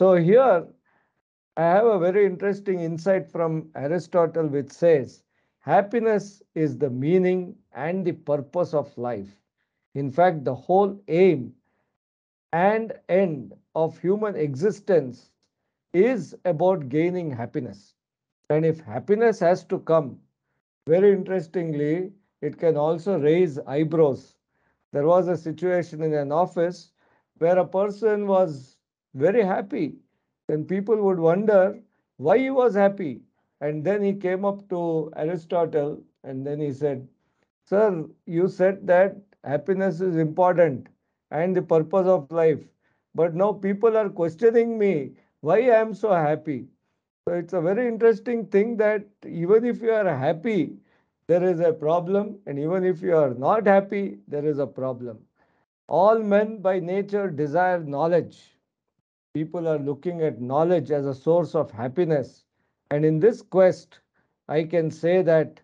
So here I have a very interesting insight from Aristotle, which says happiness is the meaning and the purpose of life. In fact, the whole aim and end of human existence is about gaining happiness. And if happiness has to come, very interestingly, it can also raise eyebrows. There was a situation in an office where a person was very happy. Then people would wonder why he was happy. And then he came up to Aristotle and then he said, Sir, you said that happiness is important and the purpose of life. But now people are questioning me why I am so happy. So it's a very interesting thing that even if you are happy, there is a problem, and even if you are not happy, there is a problem. All men by nature desire knowledge. People are looking at knowledge as a source of happiness. And in this quest, I can say that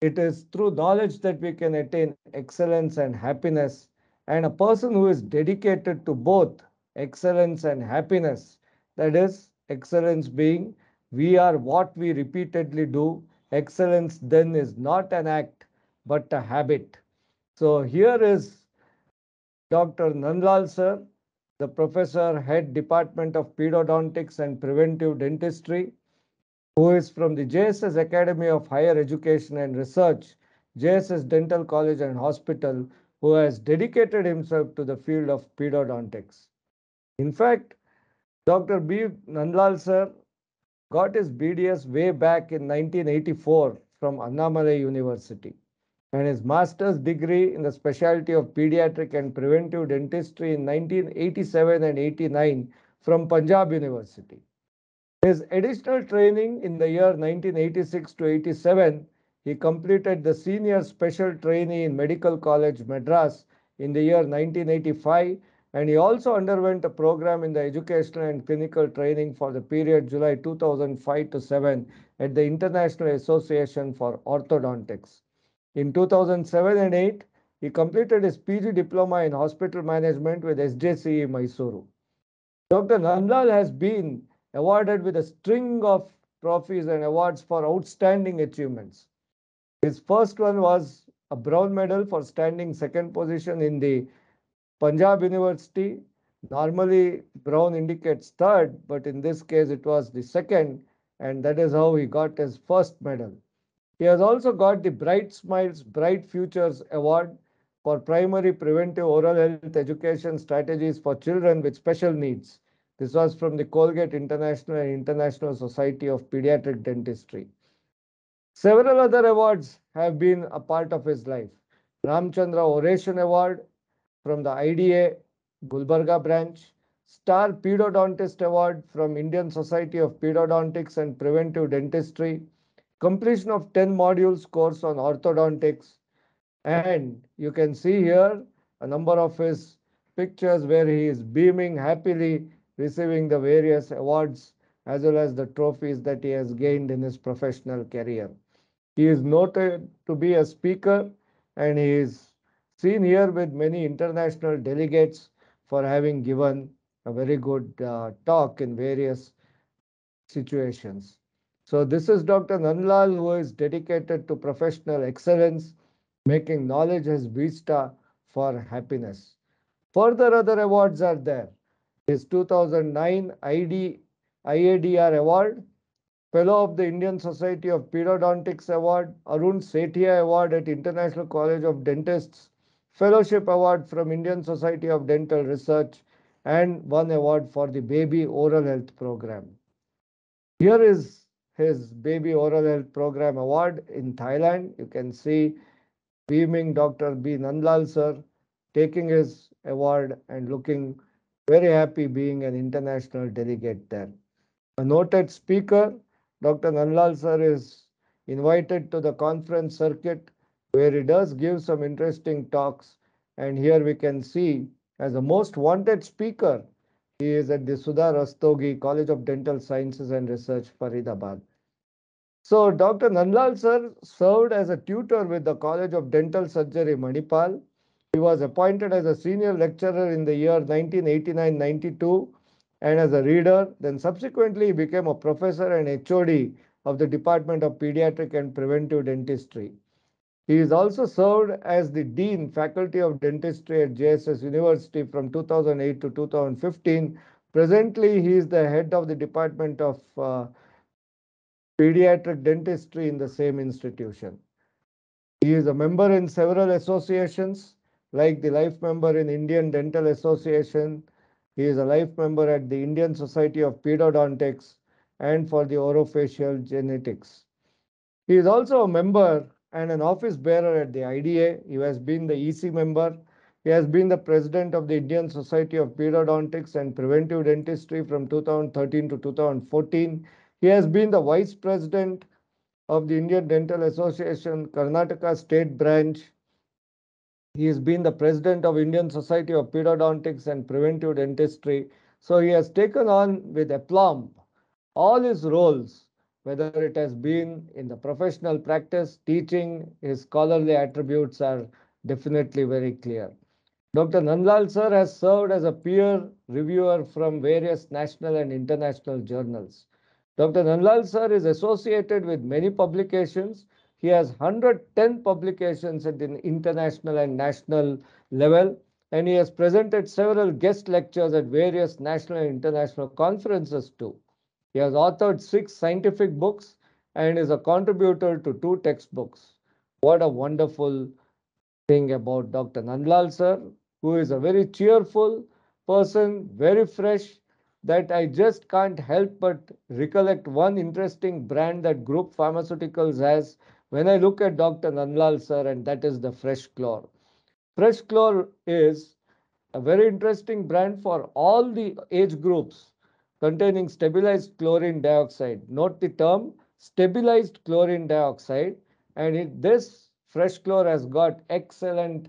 it is through knowledge that we can attain excellence and happiness. And a person who is dedicated to both excellence and happiness, that is, excellence being we are what we repeatedly do. Excellence then is not an act, but a habit. So here is Dr. Nandlal sir, the professor, head department of pedodontics and preventive dentistry, who is from the JSS Academy of Higher Education and Research, JSS Dental College and Hospital, who has dedicated himself to the field of pedodontics. In fact, Dr. B. Nandlal sir got his BDS way back in 1984 from Annamalai University and his master's degree in the specialty of pediatric and preventive dentistry in 1987 and 89 from Punjab University. His additional training in the year 1986 to 87, he completed the senior special trainee in Medical College Madras in the year 1985 and he also underwent a program in the educational and clinical training for the period July 2005 to 7 at the International Association for Orthodontics. In 2007 and 8, he completed his PG diploma in hospital management with SJCE Mysuru. Dr. Nandlal has been awarded with a string of trophies and awards for outstanding achievements. His first one was a brown medal for standing second position in the Punjab University, normally brown indicates third, but in this case it was the second, and that is how he got his first medal. He has also got the Bright Smiles, Bright Futures Award for primary preventive oral health education strategies for children with special needs. This was from the Colgate International and International Society of Pediatric Dentistry. Several other awards have been a part of his life. Ramchandra Oration Award, from the IDA Gulbarga branch, Star Pedodontist Award from Indian Society of Pedodontics and Preventive Dentistry, completion of 10 modules course on orthodontics, and you can see here a number of his pictures where he is beaming happily receiving the various awards as well as the trophies that he has gained in his professional career. He is noted to be a speaker and he is seen here with many international delegates for having given a very good uh, talk in various situations. So this is Dr. Nandlal who is dedicated to professional excellence, making knowledge his vista for happiness. Further other awards are there. His 2009 ID, IADR Award, Fellow of the Indian Society of Pedodontics Award, Arun Sethia Award at International College of Dentists Fellowship Award from Indian Society of Dental Research, and one award for the Baby Oral Health Program. Here is his Baby Oral Health Program Award in Thailand. You can see beaming Dr. B. Nandlal sir taking his award and looking very happy being an international delegate there. A noted speaker, Dr. Nandlal sir is invited to the conference circuit where he does give some interesting talks. And here we can see as a most wanted speaker, he is at the Sudha Rastogi College of Dental Sciences and Research, Faridabad. So Dr. Nandlal sir served as a tutor with the College of Dental Surgery, Manipal. He was appointed as a senior lecturer in the year 1989-92 and as a reader. Then subsequently he became a professor and HOD of the Department of Pediatric and Preventive Dentistry. He is also served as the Dean, Faculty of Dentistry at JSS University from 2008 to 2015. Presently, he is the head of the Department of uh, Pediatric Dentistry in the same institution. He is a member in several associations, like the life member in Indian Dental Association. He is a life member at the Indian Society of Pedodontics and for the Orofacial Genetics. He is also a member and an office bearer at the IDA. He has been the EC member. He has been the president of the Indian Society of Pedodontics and Preventive Dentistry from 2013 to 2014. He has been the vice president of the Indian Dental Association Karnataka State Branch. He has been the president of Indian Society of Pedodontics and Preventive Dentistry. So he has taken on with aplomb all his roles whether it has been in the professional practice, teaching, his scholarly attributes are definitely very clear. Dr. Nandlal sir has served as a peer reviewer from various national and international journals. Dr. Nandlal sir is associated with many publications. He has 110 publications at the international and national level, and he has presented several guest lectures at various national and international conferences too. He has authored six scientific books and is a contributor to two textbooks. What a wonderful thing about Dr. Nandlal sir, who is a very cheerful person, very fresh, that I just can't help but recollect one interesting brand that Group Pharmaceuticals has when I look at Dr. Nandlal sir, and that is the Fresh Chlor. Fresh Chlor is a very interesting brand for all the age groups containing stabilized chlorine dioxide. Note the term stabilized chlorine dioxide and it, this fresh chlor has got excellent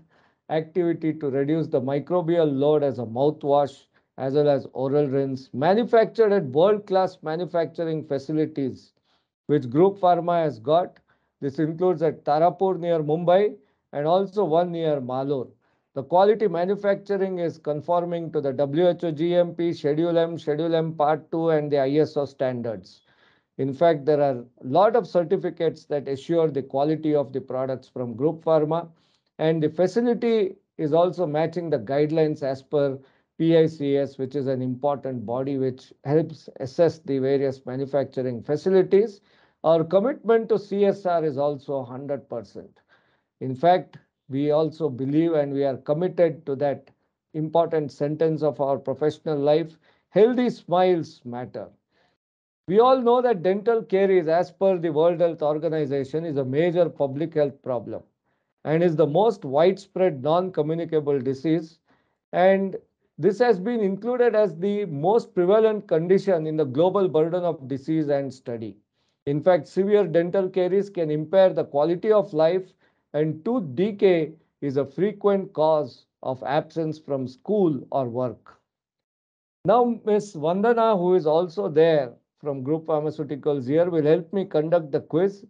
activity to reduce the microbial load as a mouthwash as well as oral rinse manufactured at world-class manufacturing facilities which Group Pharma has got. This includes at Tarapur near Mumbai and also one near Malur. The quality manufacturing is conforming to the WHO GMP, Schedule M, Schedule M Part 2 and the ISO standards. In fact, there are a lot of certificates that assure the quality of the products from Group Pharma and the facility is also matching the guidelines as per PICS, which is an important body which helps assess the various manufacturing facilities. Our commitment to CSR is also 100%. In fact, we also believe and we are committed to that important sentence of our professional life healthy smiles matter. We all know that dental caries, as per the World Health Organization, is a major public health problem and is the most widespread non communicable disease. And this has been included as the most prevalent condition in the global burden of disease and study. In fact, severe dental caries can impair the quality of life and tooth decay is a frequent cause of absence from school or work. Now, Ms. Vandana, who is also there from Group Pharmaceuticals here, will help me conduct the quiz.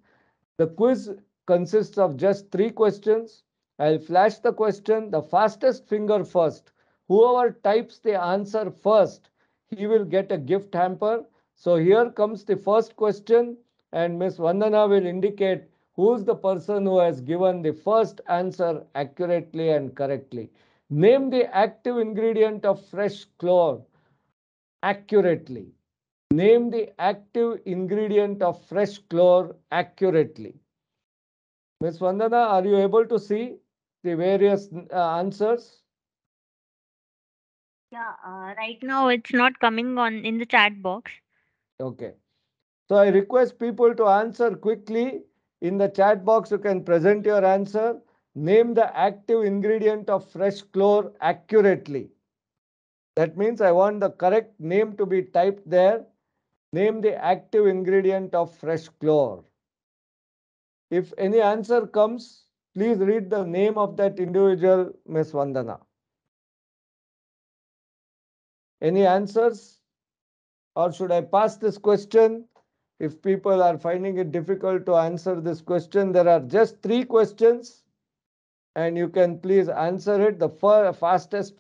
The quiz consists of just three questions. I'll flash the question, the fastest finger first. Whoever types the answer first, he will get a gift hamper. So here comes the first question and Ms. Vandana will indicate who's the person who has given the first answer accurately and correctly. Name the active ingredient of fresh chlor accurately. Name the active ingredient of fresh chlor accurately. Ms. Vandana, are you able to see the various uh, answers? Yeah, uh, right now it's not coming on in the chat box. Okay. So I request people to answer quickly in the chat box, you can present your answer. Name the active ingredient of fresh chlor accurately. That means I want the correct name to be typed there. Name the active ingredient of fresh chlor. If any answer comes, please read the name of that individual, Ms. Vandana. Any answers? Or should I pass this question? If people are finding it difficult to answer this question, there are just three questions and you can please answer it. The fastest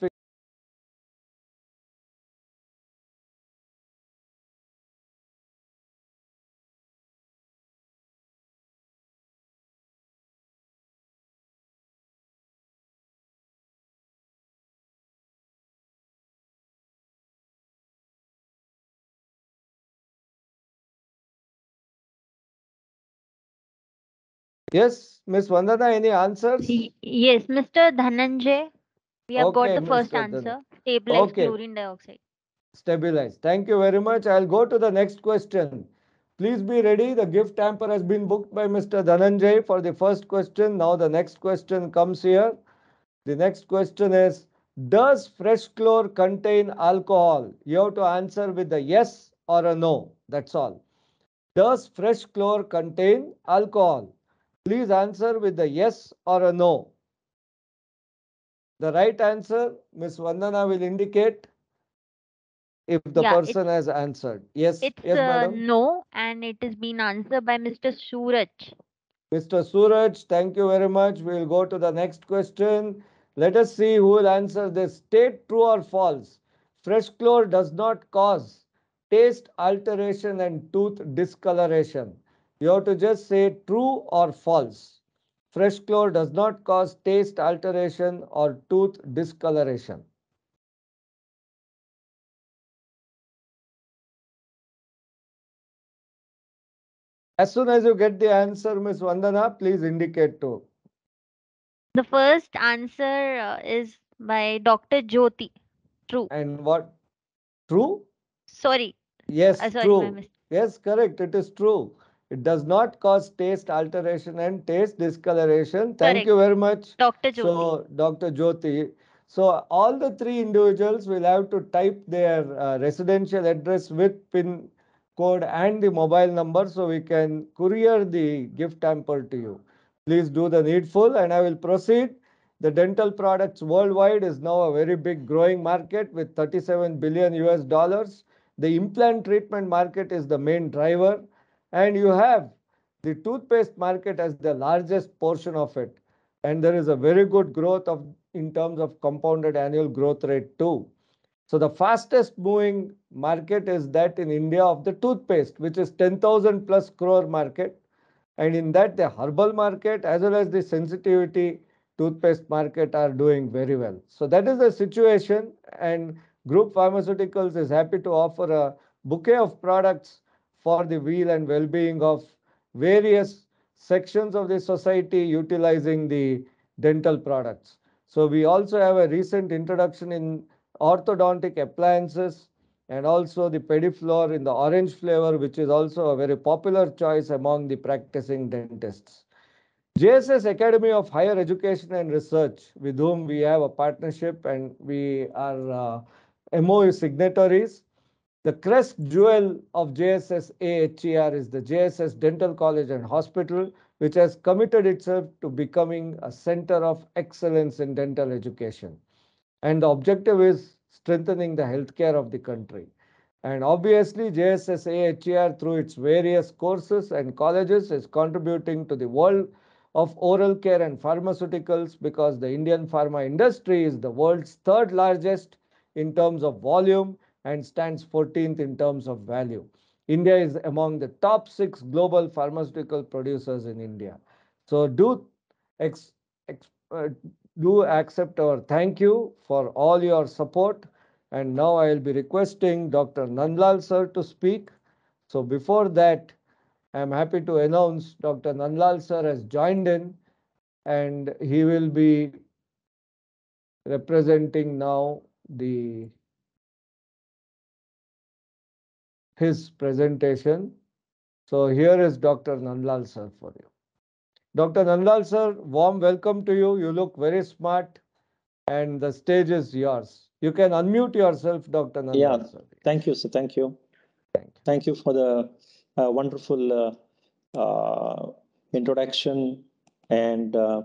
Yes, Miss Vandana, any answers? Yes, Mr. Dhananjay, we have got the first Mr. Dhananjay. answer. Stabilized Okay. chlorine dioxide. Stabilize. Thank you very much. I'll go to the next question. Please be ready. The gift hamper has been booked by Mr. Dhananjay for the first question. Now the next question comes here. The next question is Does fresh chlor contain alcohol? You have to answer with a yes or a no. That's all. Does fresh chlor contain alcohol? Please answer with a yes or a no. The right answer, Miss Vandana will indicate if the Yeah, person has answered. Yes, It's yes, uh, madam. no, and it has been answered by Mr. Suraj. Mr. Suraj, thank you very much. We will go to the next question. Let us see who will answer this. State true or false. Fresh chlor does not cause taste alteration and tooth discoloration. You have to just say true or false. Fresh chlor does not cause taste alteration or tooth discoloration. As soon as you get the answer, Ms. Vandana, please indicate too. The first answer uh, is by Dr. Jyoti. True. And what? True? Sorry. Yes, Uh, sorry, true. Yes, correct. It is true. It does not cause taste alteration and taste discoloration. Thank Correct. you very much. Dr. Jyoti. So, Dr. Jyoti. So, all the three individuals will have to type their uh, residential address with PIN code and the mobile number so we can courier the gift hamper to you. Please do the needful and I will proceed. The dental products worldwide is now a very big growing market with 37 billion US dollars. The implant treatment market is the main driver and you have the toothpaste market as the largest portion of it and there is a very good growth of in terms of compounded annual growth rate too. So the fastest moving market is that in India of the toothpaste, which is 10,000 plus crore market. And in that, the herbal market as well as the sensitivity toothpaste market are doing very well. So that is the situation. And Group Pharmaceuticals is happy to offer a bouquet of products for the weal and well being of various sections of the society utilizing the dental products. So we also have a recent introduction in orthodontic appliances and also the pediflor in the orange flavor, which is also a very popular choice among the practicing dentists. JSS Academy of Higher Education and Research, with whom we have a partnership and we are uh, MOU signatories. The crest jewel of JSS AHER is the JSS Dental College and Hospital, which has committed itself to becoming a center of excellence in dental education. And the objective is strengthening the healthcare of the country. And obviously, JSS AHER, through its various courses and colleges, is contributing to the world of oral care and pharmaceuticals because the Indian pharma industry is the world's third largest in terms of volume and stands 14th in terms of value. India is among the top six global pharmaceutical producers in India. So do ex, ex, uh, do accept our thank you for all your support. And now I will be requesting Dr. Nandlal sir to speak. So before that, I am happy to announce Dr. Nandlal sir has joined in and he will be representing now the his presentation. So here is Dr. Nandlal sir for you. Dr. Nandlal sir, warm welcome to you. You look very smart and the stage is yours. You can unmute yourself, Dr. Nandlal Yeah. sir. Thank you, sir. Thank you. Thank you. Thank you for the uh, wonderful uh, uh, introduction and uh,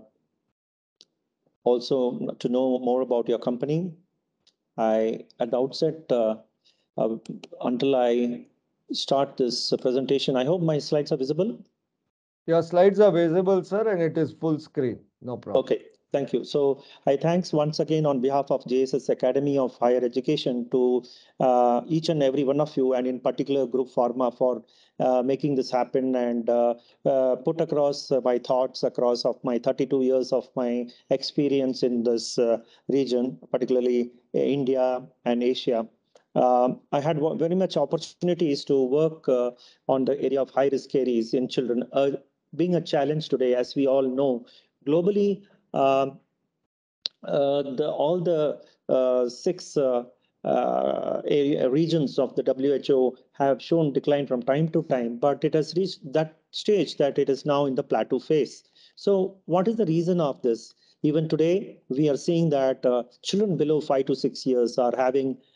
also to know more about your company. I, at the outset, uh, until I start this presentation, I hope my slides are visible. Your slides are visible, sir, and it is full screen. No problem. Okay, thank you. So I thanks once again on behalf of JSS Academy of Higher Education to uh, each and every one of you, and in particular Group Pharma for uh, making this happen and uh, uh, put across uh, my thoughts across of my 32 years of my experience in this uh, region, particularly uh, India and Asia. Um, I had very much opportunities to work uh, on the area of high risk caries in children, ear- being a challenge today, as we all know, globally, um, uh, the, all the uh, six uh, uh, area, regions of the WHO have shown decline from time to time, but it has reached that stage that it is now in the plateau phase. So what is the reason of this? Even today, we are seeing that uh, children below five to six years are having uh,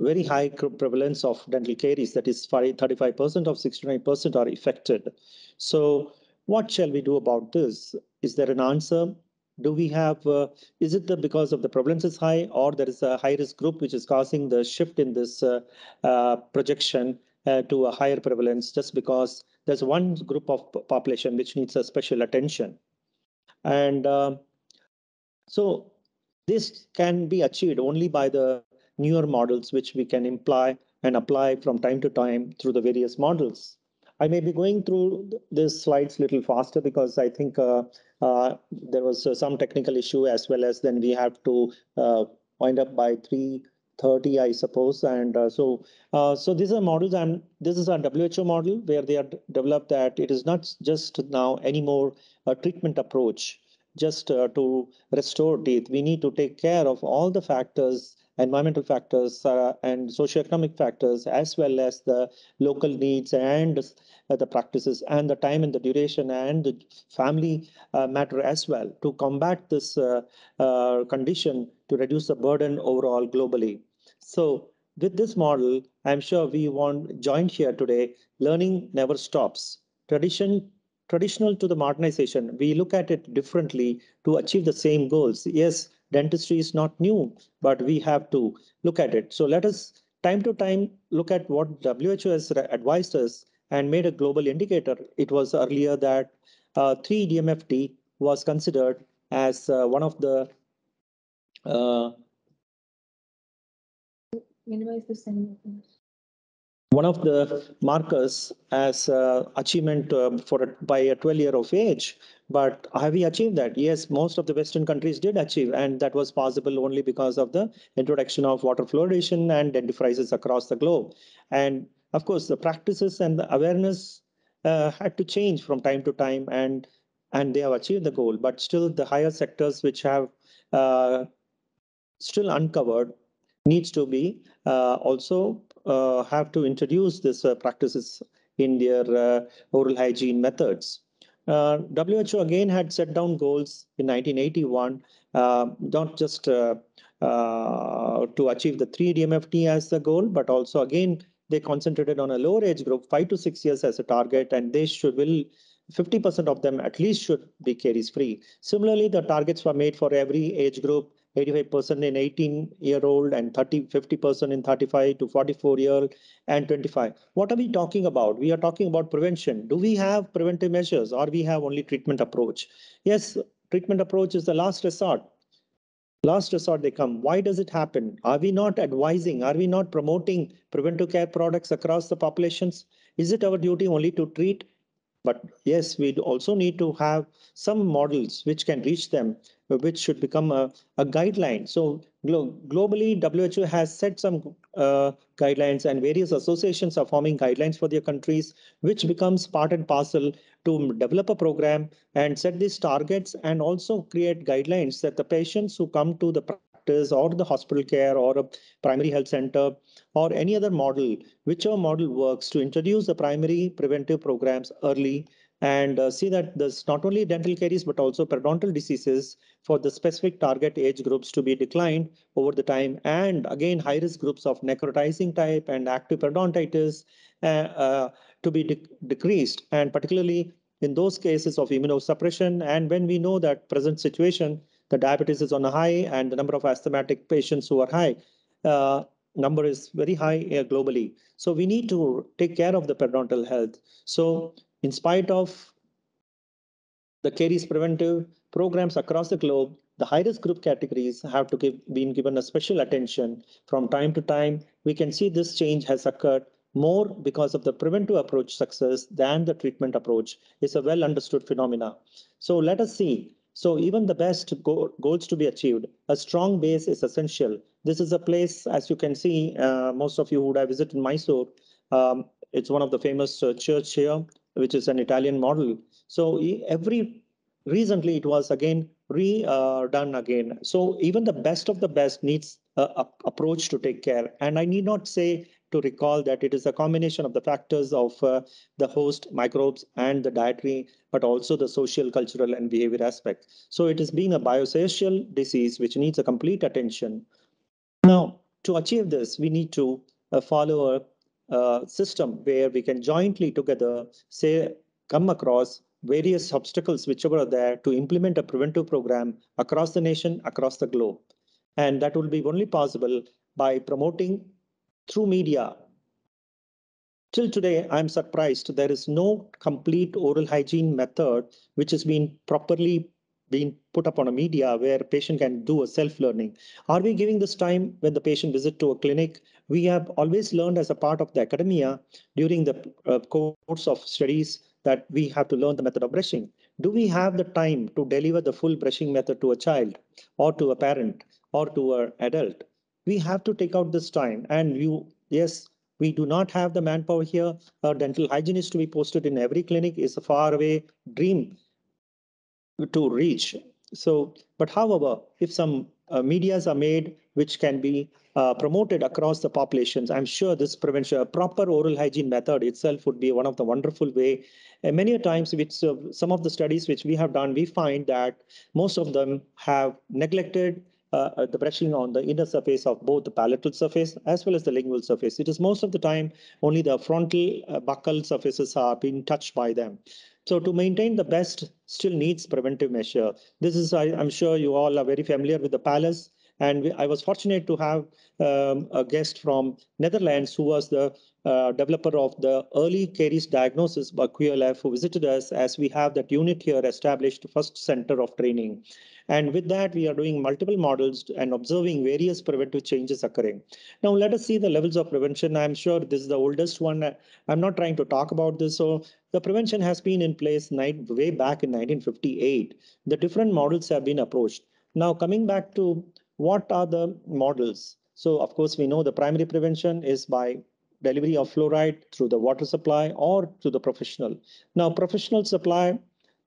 very high prevalence of dental caries. That is 35% of 69% are affected. So what shall we do about this? Is there an answer? do we have, uh, is it the, because of the prevalence is high or there is a high risk group which is causing the shift in this uh, uh, projection uh, to a higher prevalence just because there's one group of population which needs a special attention. And um, so this can be achieved only by the newer models which we can imply and apply from time to time through the various models. I may be going through these slides a little faster because I think uh, uh, there was uh, some technical issue as well as then we have to uh, wind up by 3.30, I suppose. And uh, so uh, so these are models and this is a WHO model where they are developed that it is not just now anymore a treatment approach just to restore teeth. We need to take care of all the factors environmental factors uh, and socioeconomic factors, as well as the local needs and uh, the practices and the time and the duration and the family uh, matter as well to combat this uh, uh, condition to reduce the burden overall globally. So with this model, I'm sure we want joined here today, learning never stops. Tradition traditional to the modernization, we look at it differently to achieve the same goals. Yes, dentistry is not new, but we have to look at it. So let us time to time look at what WHO has advised us and made a global indicator. It was earlier that uh, 3-DMFT was considered as uh, one of the uh, minimize the one of the markers as uh, achievement uh, for by a 12 year of age. But have we achieved that? Yes most of the western countries did achieve and that was possible only because of the introduction of water fluoridation and dentifrices across the globe. And of course the practices and the awareness uh, had to change from time to time and and they have achieved the goal. But still the higher sectors which have uh, still uncovered needs to be uh, also Uh, have to introduce these uh, practices in their uh, oral hygiene methods. Uh, WHO again had set down goals in 1981, uh, not just to achieve the 3-DMFT as the goal, but also again, they concentrated on a lower age group, five to six years as a target, and they should will 50% of them at least should be caries free. Similarly, the targets were made for every age group 85% in 18 year old and 30 50% in 35 to 44 year old and 25 what are we talking about? We are talking about prevention. Do we have preventive measures or we have only treatment approach? Yes treatment approach is the last resort. Last resort they come. Why does it happen? Are we not advising? Are we not promoting preventive care products across the populations? Is it our duty only to treat but yes, we also need to have some models which can reach them, which should become a, a guideline. So glo globally, WHO has set some uh, guidelines and various associations are forming guidelines for their countries, which becomes part and parcel to develop a program and set these targets and also create guidelines that the patients who come to the practice or the hospital care or a primary health center or any other model, whichever model works to introduce the primary preventive programs early and uh, see that there's not only dental caries but also periodontal diseases for the specific target age groups to be declined over the time. And again high risk groups of necrotizing type and active periodontitis uh, uh, to be de decreased. And particularly in those cases of immunosuppression and when we know that present situation the diabetes is on a high and the number of asthmatic patients who are high uh, number is very high uh, globally. So we need to take care of the periodontal health. So in spite of the caries preventive programs across the globe, the high-risk group categories have to give been given a special attention from time to time. We can see this change has occurred more because of the preventive approach success than the treatment approach. It's a well understood phenomena. So let us see so even the best go goals to be achieved, a strong base is essential. This is a place, as you can see, uh, most of you would have visited Mysore. Um, it's one of the famous uh, church here, which is an Italian model. So every recently it was again redone uh, again. So even the best of the best needs a, approach to take care. And I need not say to recall that it is a combination of the factors of uh, the host microbes and the dietary, but also the social, cultural, and behavior aspect. So it is being a biosocial disease which needs a complete attention. Now, to achieve this, we need to uh, follow a, a system where we can jointly together say come across various obstacles whichever are there to implement a preventive program across the nation, across the globe. And that will be only possible by promoting through media. Till today, I'm surprised there is no complete oral hygiene method which has been properly being put up on a media where a patient can do a self-learning. Are we giving this time when the patient visit to a clinic? We have always learned as a part of the academia during the uh, course of studies that we have to learn the method of brushing. Do we have the time to deliver the full brushing method to a child or to a parent or to an adult? We have to take out this time and you, yes, we do not have the manpower here. A dental hygienist to be posted in every clinic is a far away dream to reach. So, but however, if some uh, medias are made which can be uh, promoted across the populations, I'm sure this prevention, proper oral hygiene method itself would be one of the wonderful way. And many times, with uh, some of the studies which we have done, we find that most of them have neglected uh, uh, the brushing on the inner surface of both the palatal surface as well as the lingual surface. It is most of the time only the frontal uh, buccal surfaces are being touched by them. So to maintain the best still needs preventive measure. This is, I, am sure you all are very familiar with the PALAS. And we, I was fortunate to have um, a guest from Netherlands who was the uh, developer of the early caries diagnosis by QLF who visited us as we have that unit here established first center of training. And with that, we are doing multiple models and observing various preventive changes occurring. Now, let us see the levels of prevention. I'm sure this is the oldest one. I'm not trying to talk about this. So the prevention has been in place way back in 1958. The different models have been approached. Now, coming back to what are the models? So, of course, we know the primary prevention is by delivery of fluoride through the water supply or to the professional. Now, professional supply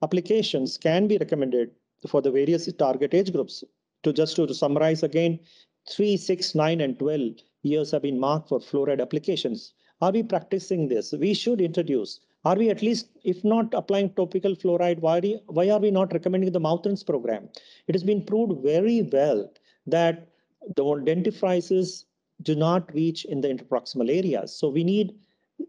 applications can be recommended for the various target age groups. To just to, summarize again, 3, 6, 9, and 12 years have been marked for fluoride applications. Are we practicing this? We should introduce. Are we at least, if not applying topical fluoride, why, why are we not recommending the mouth rinse program? It has been proved very well that the dentifrices do not reach in the interproximal areas. So we need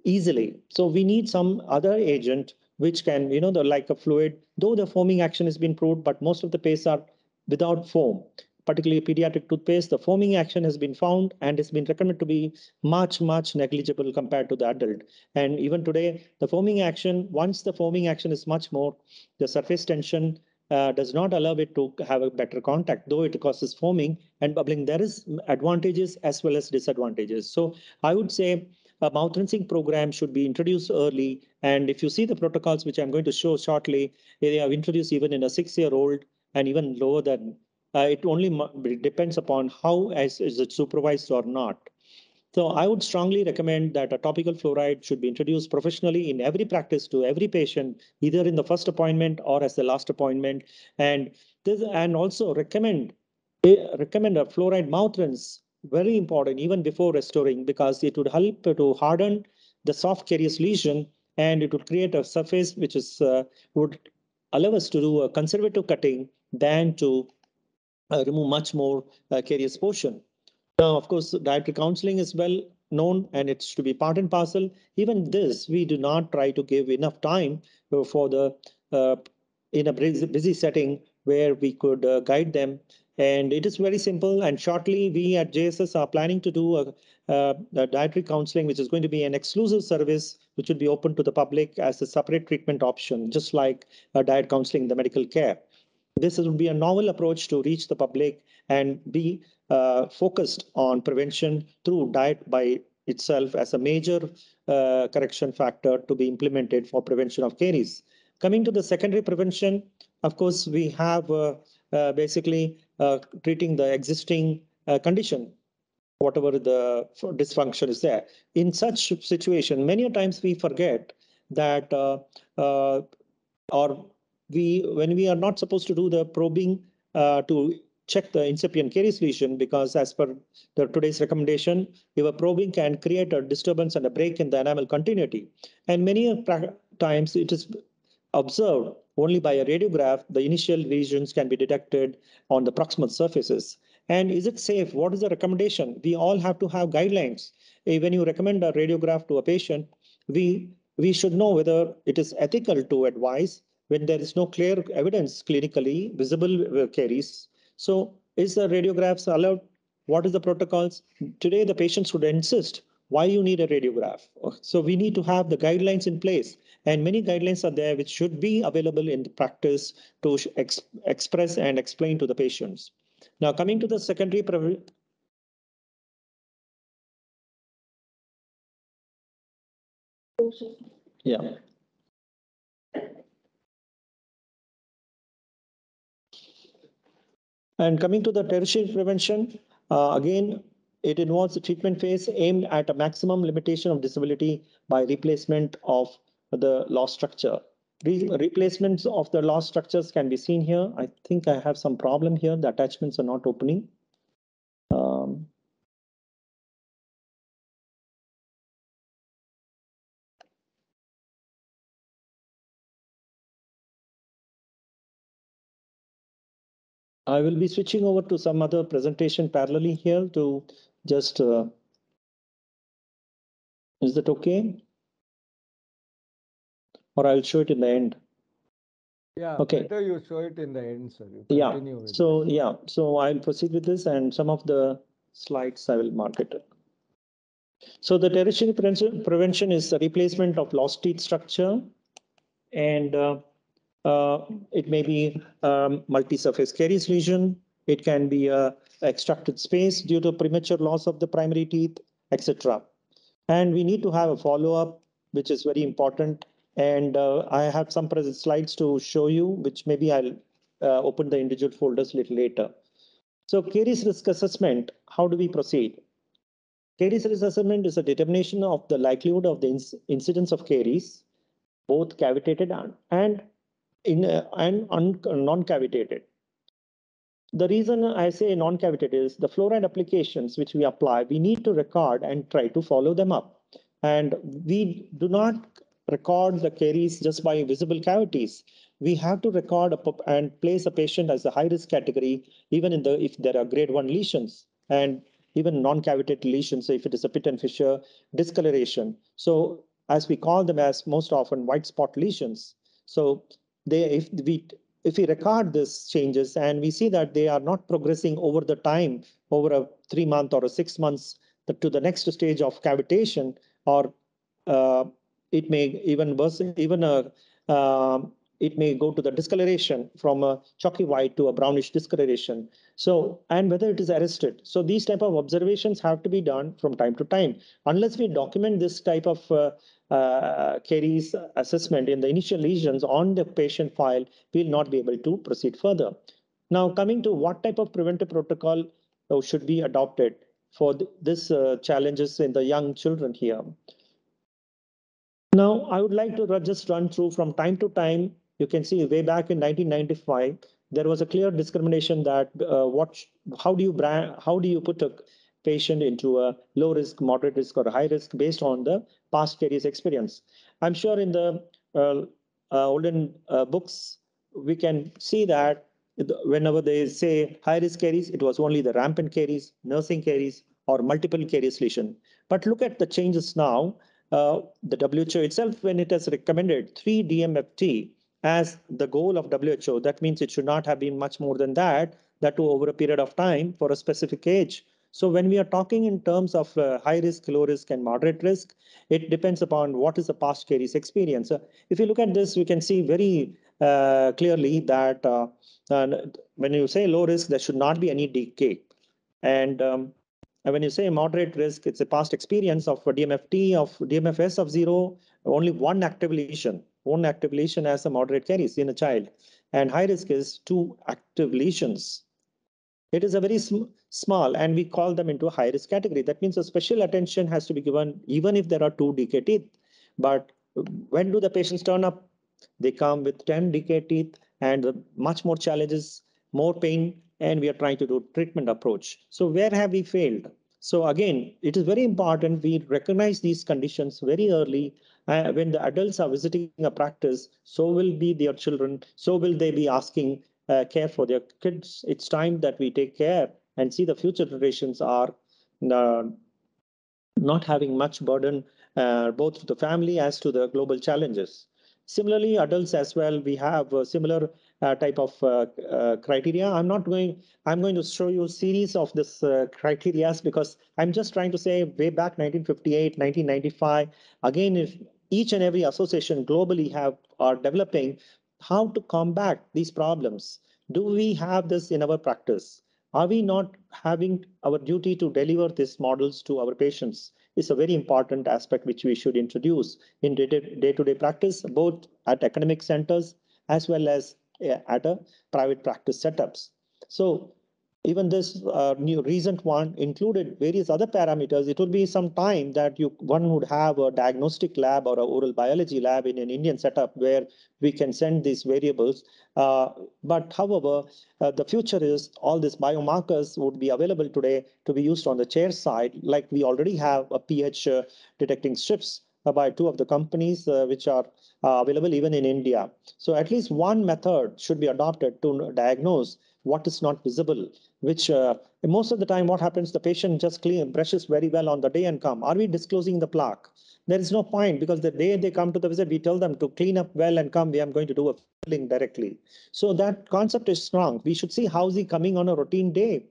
easily. So we need some other agent which can, you know, the like a fluid, though the foaming action has been proved, but most of the pastes are without foam, particularly pediatric toothpaste, the foaming action has been found and it's been recommended to be much, much negligible compared to the adult. And even today, the foaming action, once the foaming action is much more, the surface tension uh, does not allow it to have a better contact, though it causes foaming and bubbling. There is advantages as well as disadvantages. So I would say a mouth rinsing program should be introduced early. And if you see the protocols, which I'm going to show shortly, they have introduced even in a six-year-old and even lower than. Uh, it only depends upon how is, is it supervised or not. So I would strongly recommend that a topical fluoride should be introduced professionally in every practice to every patient, either in the first appointment or as the last appointment. And this, and also recommend recommend a fluoride mouth rinse very important even before restoring because it would help to harden the soft carious lesion and it would create a surface which is uh, would allow us to do a conservative cutting than to uh, remove much more uh, carious portion. Now, of course, dietary counseling is well known and it's to be part and parcel. Even this, we do not try to give enough time for the uh, in a busy setting where we could uh, guide them and it is very simple. And shortly, we at JSS are planning to do a, a, a, dietary counseling, which is going to be an exclusive service, which will be open to the public as a separate treatment option, just like a diet counseling in the medical care. This would be a novel approach to reach the public and be uh, focused on prevention through diet by itself as a major uh, correction factor to be implemented for prevention of caries. Coming to the secondary prevention, of course, we have uh, uh, basically uh, treating the existing uh, condition, whatever the dysfunction is there. In such situation, many times we forget that or we when we are not supposed to do the probing uh, to check the incipient caries lesion because as per the today's recommendation, your probing can create a disturbance and a break in the enamel continuity. And many times it is observed only by a radiograph, the initial lesions can be detected on the proximal surfaces. And is it safe? What is the recommendation? We all have to have guidelines. Eh, when you recommend a radiograph to a patient, we we should know whether it is ethical to advise when there is no clear evidence clinically visible uh, caries. So is the radiographs allowed? What is the protocols? Today, the patients would insist why you need a radiograph. So we need to have the guidelines in place and many guidelines are there which should be available in the practice to ex express and explain to the patients. Now coming to the secondary Yeah. And coming to the tertiary prevention, uh, again, it involves a treatment phase aimed at a maximum limitation of disability by replacement of the loss structure. Re replacements of the loss structures can be seen here. I think I have some problem here. The attachments are not opening. I will be switching over to some other presentation parallelly here to just, uh, is that okay? Or I'll show it in the end. Yeah, okay. better you show it in the end, sir. yeah, so this. yeah, so I'll proceed with this and some of the slides I will mark it. So the tertiary prevention is the replacement of lost teeth structure and uh, uh, it may be um, multi-surface caries lesion. It can be a extracted space due to premature loss of the primary teeth, etc. And we need to have a follow-up, which is very important. And uh, I have some present slides to show you, which maybe I'll uh, open the individual folders a little later. So caries risk assessment, how do we proceed? Caries risk assessment is a determination of the likelihood of the incidence of caries, both cavitated and, and in and non-cavitated. The reason I say non-cavitated is the fluoride applications which we apply, we need to record and try to follow them up. And we do not record the caries just by visible cavities. We have to record and place a patient as a high risk category, even in the if there are grade one lesions and even non-cavitated lesions, if it is a pit and fissure discoloration. So as we call them as most often white spot lesions. So they if we if we record these changes and we see that they are not progressing over the time over a three month or a six months to the next stage of cavitation or uh, it may even worse even a uh, it may go to the discoloration from a chalky white to a brownish discoloration. So, and whether it is arrested. So these type of observations have to be done from time to time. Unless we document this type of uh, uh, caries assessment in the initial lesions on the patient file, we'll not be able to proceed further. Now, coming to what type of preventive protocol uh, should be adopted for th this uh, challenges in the young children here. Now, I would like to just run through from time to time. You can see way back in 1995, there was a clear discrimination that uh, what, how do you brand, how do you put a patient into a low risk, moderate risk, or high risk based on the past caries experience. I'm sure in the uh, uh, olden uh, books, we can see that whenever they say high risk caries, it was only the rampant caries, nursing caries, or multiple caries lesion. But look at the changes now. Uh, the WHO itself, when it has recommended 3 DMFT as the goal of WHO, that means it should not have been much more than that, that over a period of time for a specific age. So when we are talking in terms of uh, high risk, low risk, and moderate risk, it depends upon what is the past caries experience. Uh, if you look at this, we can see very uh, clearly that uh, when you say low risk, there should not be any decay. And um, when you say moderate risk, it's a past experience of DMFT of DMFS of zero, only one active lesion, one active lesion as a moderate caries in a child. And high risk is two active lesions it is a very sm small and we call them into a high risk category. That means a special attention has to be given even if there are two decay teeth. But when do the patients turn up They come with 10 decayed teeth and much more challenges, more pain, and we are trying to do treatment approach. So where have we failed? So again, it is very important we recognize these conditions very early. Uh, when the adults are visiting a practice, so will be their children, so will they be asking uh, care for their kids. It's time that we take care and see the future generations are uh, not having much burden uh, both to the family as to the global challenges. Similarly, adults as well, we have a similar uh, type of uh, uh, criteria. I'm not going, I'm going to show you a series of this uh, criteria because I'm just trying to say way back 1958, 1995, again, if each and every association globally have are developing how to combat these problems. Do we have this in our practice? Are we not having our duty to deliver these models to our patients? Is a very important aspect which we should introduce in day-to-day practice, both at academic centers as well as eh, at a private practice setups. So even this uh, new recent one included various other parameters. It would be some time that you one would have a diagnostic lab or a oral biology lab in an Indian setup where we can send these variables. Uh, but however, uh, the future is all these biomarkers would be available today to be used on the chair side, like we already have a pH uh, detecting strips uh, by two of the companies uh, which are uh, available even in India. So at least one method should be adopted to diagnose what is not visible which uh, most of the time what happens the patient just clean brushes very well on the day and come. Are we disclosing the plaque? There is no point because the day they come to the visit we tell them to clean up well and come we are going to do a filling directly. So that concept is strong. We should see how is he coming on a routine day.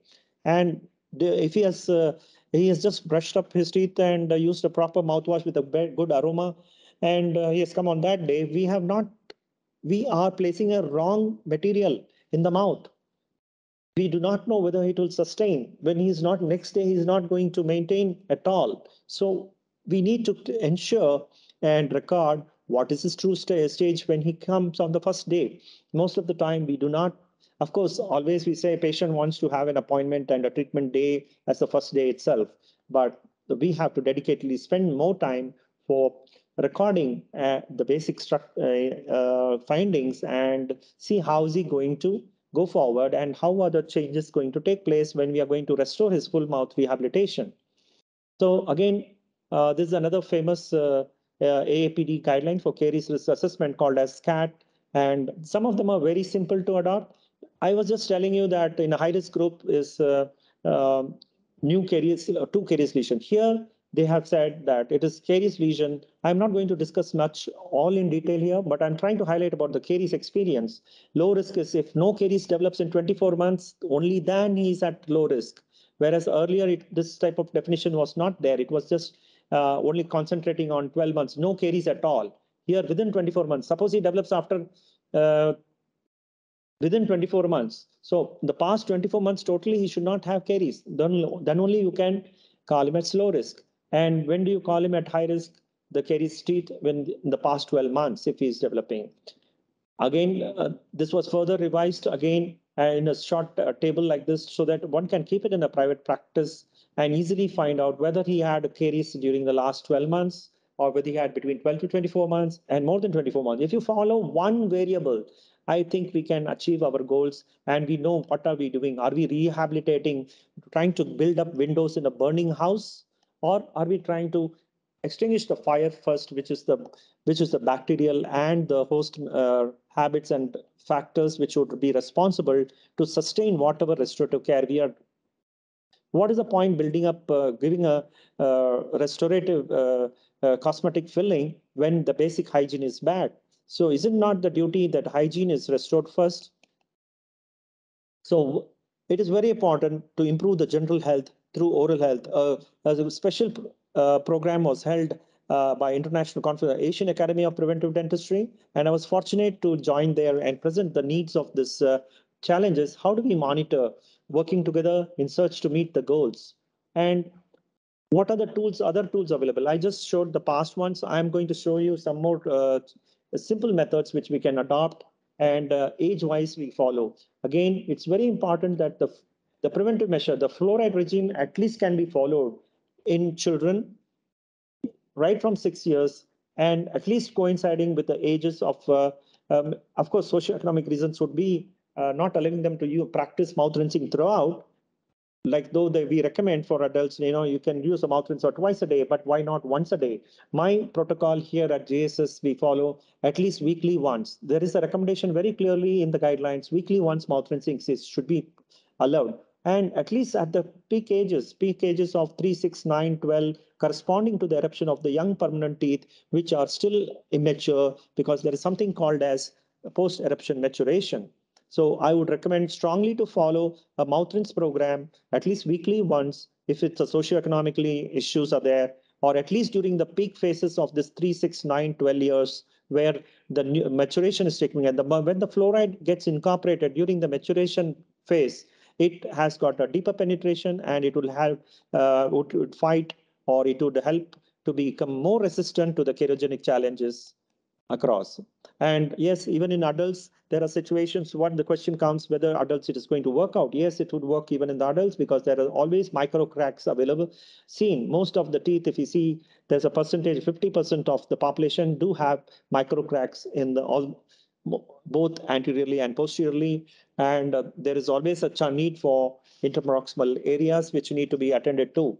And if he has uh, he has just brushed up his teeth and uh, used a proper mouthwash with a good aroma and uh, he has come on that day we have not we are placing a wrong material in the mouth we do not know whether it will sustain. When he's not next day, he's not going to maintain at all. So we need to ensure and record what is his true stage when he comes on the first day. Most of the time, we do not. Of course, always we say patient wants to have an appointment and a treatment day as the first day itself. But we have to dedicatedly spend more time for recording uh, the basic uh, uh, findings and see how is he going to go forward and how are the changes going to take place when we are going to restore his full mouth rehabilitation. So again, uh, this is another famous uh, uh, AAPD guideline for caries risk assessment called as SCAT, and some of them are very simple to adopt. I was just telling you that in a high-risk group is uh, um, new caries, uh, two caries lesion. Here, they have said that it is caries lesion. I'm not going to discuss much all in detail here, but I'm trying to highlight about the caries experience. Low risk is if no caries develops in 24 months, only then he's at low risk. Whereas earlier, it, this type of definition was not there. It was just uh, only concentrating on 12 months, no caries at all. Here, within 24 months, suppose he develops after uh, within 24 months. So the past 24 months totally, he should not have caries. Then, then only you can call him at slow risk. And when do you call him at high risk? The caries teeth when in the past 12 months, if he's developing. Again, uh, this was further revised again uh, in a short uh, table like this so that one can keep it in a private practice and easily find out whether he had caries during the last 12 months or whether he had between 12 to 24 months and more than 24 months. If you follow one variable, I think we can achieve our goals and we know what are we doing. Are we rehabilitating, trying to build up windows in a burning house? Or are we trying to extinguish the fire first, which is the which is the bacterial and the host uh, habits and factors which would be responsible to sustain whatever restorative care we are. What is the point building up, uh, giving a uh, restorative uh, uh, cosmetic filling when the basic hygiene is bad? So is it not the duty that hygiene is restored first? So it is very important to improve the general health through oral health. Uh, a special uh, program was held uh, by International Conference, Asian Academy of Preventive Dentistry, and I was fortunate to join there and present the needs of this uh, challenges. How do we monitor working together in search to meet the goals? And what are the tools, other tools available? I just showed the past ones. I'm going to show you some more uh, simple methods which we can adopt and uh, age-wise we follow. Again, it's very important that the the preventive measure, the fluoride regime at least can be followed in children right from six years and at least coinciding with the ages of, uh, um, of course, socioeconomic reasons would be uh, not allowing them to use, practice mouth rinsing throughout. Like though they, we recommend for adults, you know, you can use a mouth rinser twice a day, but why not once a day? My protocol here at JSS, we follow at least weekly once. There is a recommendation very clearly in the guidelines, weekly once mouth rinsing should be allowed and at least at the peak ages, peak ages of 3, 6, 9, 12, corresponding to the eruption of the young permanent teeth, which are still immature because there is something called as post-eruption maturation. So I would recommend strongly to follow a mouth rinse program at least weekly once if it's a socioeconomically issues are there, or at least during the peak phases of this 3, 6, 9, 12 years where the maturation is taking and the, when the fluoride gets incorporated during the maturation phase, it has got a deeper penetration and it will help uh, would, fight or it would help to become more resistant to the cariogenic challenges across. And yes, even in adults, there are situations what the question comes whether adults it is going to work out. Yes, it would work even in the adults because there are always micro cracks available. Seen most of the teeth, if you see, there's a percentage, 50% of the population do have micro cracks in the all both anteriorly and posteriorly. And uh, there is always such a need for interproximal areas which need to be attended to.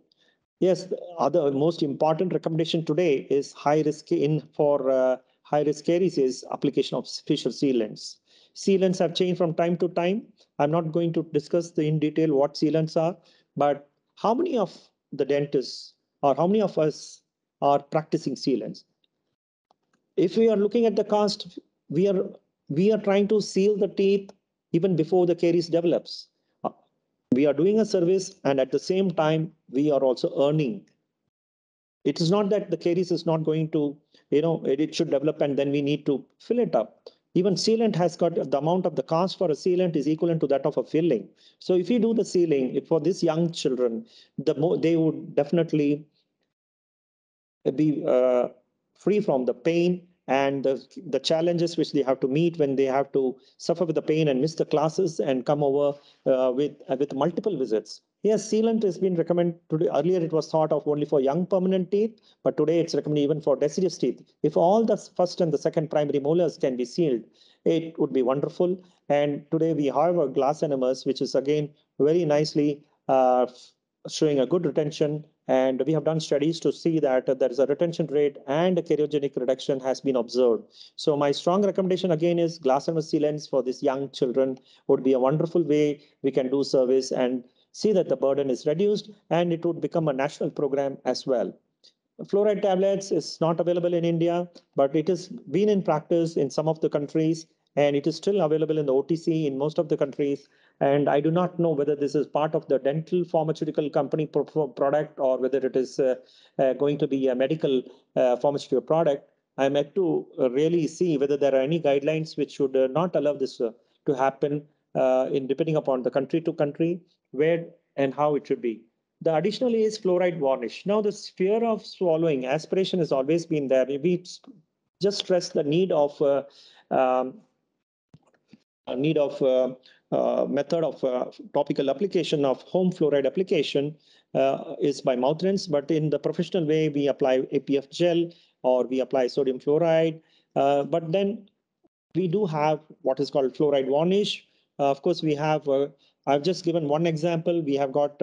Yes, the other most important recommendation today is high risk in for uh, high risk caries is application of fissure sealants. Sealants have changed from time to time. I'm not going to discuss the, in detail what sealants are, but how many of the dentists or how many of us are practicing sealants? If we are looking at the cast we are we are trying to seal the teeth even before the caries develops. Uh, we are doing a service and at the same time we are also earning. It is not that the caries is not going to, you know, it, it should develop and then we need to fill it up. Even sealant has got the amount of the cost for a sealant is equivalent to that of a filling. So if you do the sealing for these young children, the more they would definitely be uh, free from the pain and the, the challenges which they have to meet when they have to suffer with the pain and miss the classes and come over uh, with uh, with multiple visits. Yes, sealant has been recommended today. Earlier, it was thought of only for young permanent teeth, but today it's recommended even for deciduous teeth. If all the first and the second primary molars can be sealed, it would be wonderful. And today we have a glass ionomers, which is again very nicely uh, showing a good retention and we have done studies to see that there is a retention rate and a cariogenic reduction has been observed. So my strong recommendation again is glass and sealants for these young children would be a wonderful way we can do service and see that the burden is reduced and it would become a national program as well. Fluoride tablets is not available in India, but it has been in practice in some of the countries and it is still available in the OTC in most of the countries. And I do not know whether this is part of the dental pharmaceutical company pro product or whether it is uh, uh, going to be a medical uh, pharmaceutical product. I'm yet to uh, really see whether there are any guidelines which should uh, not allow this uh, to happen in depending upon the country to country, where and how it should be. The additionally is fluoride varnish. Now the sphere of swallowing, aspiration has always been there. We just stress the need of um, need of uh, uh, method of uh, topical application of home fluoride application is by mouth rinse, but in the professional way, we apply APF gel or we apply sodium fluoride. but then we do have what is called fluoride varnish. of course, we have, I've just given one example. We have got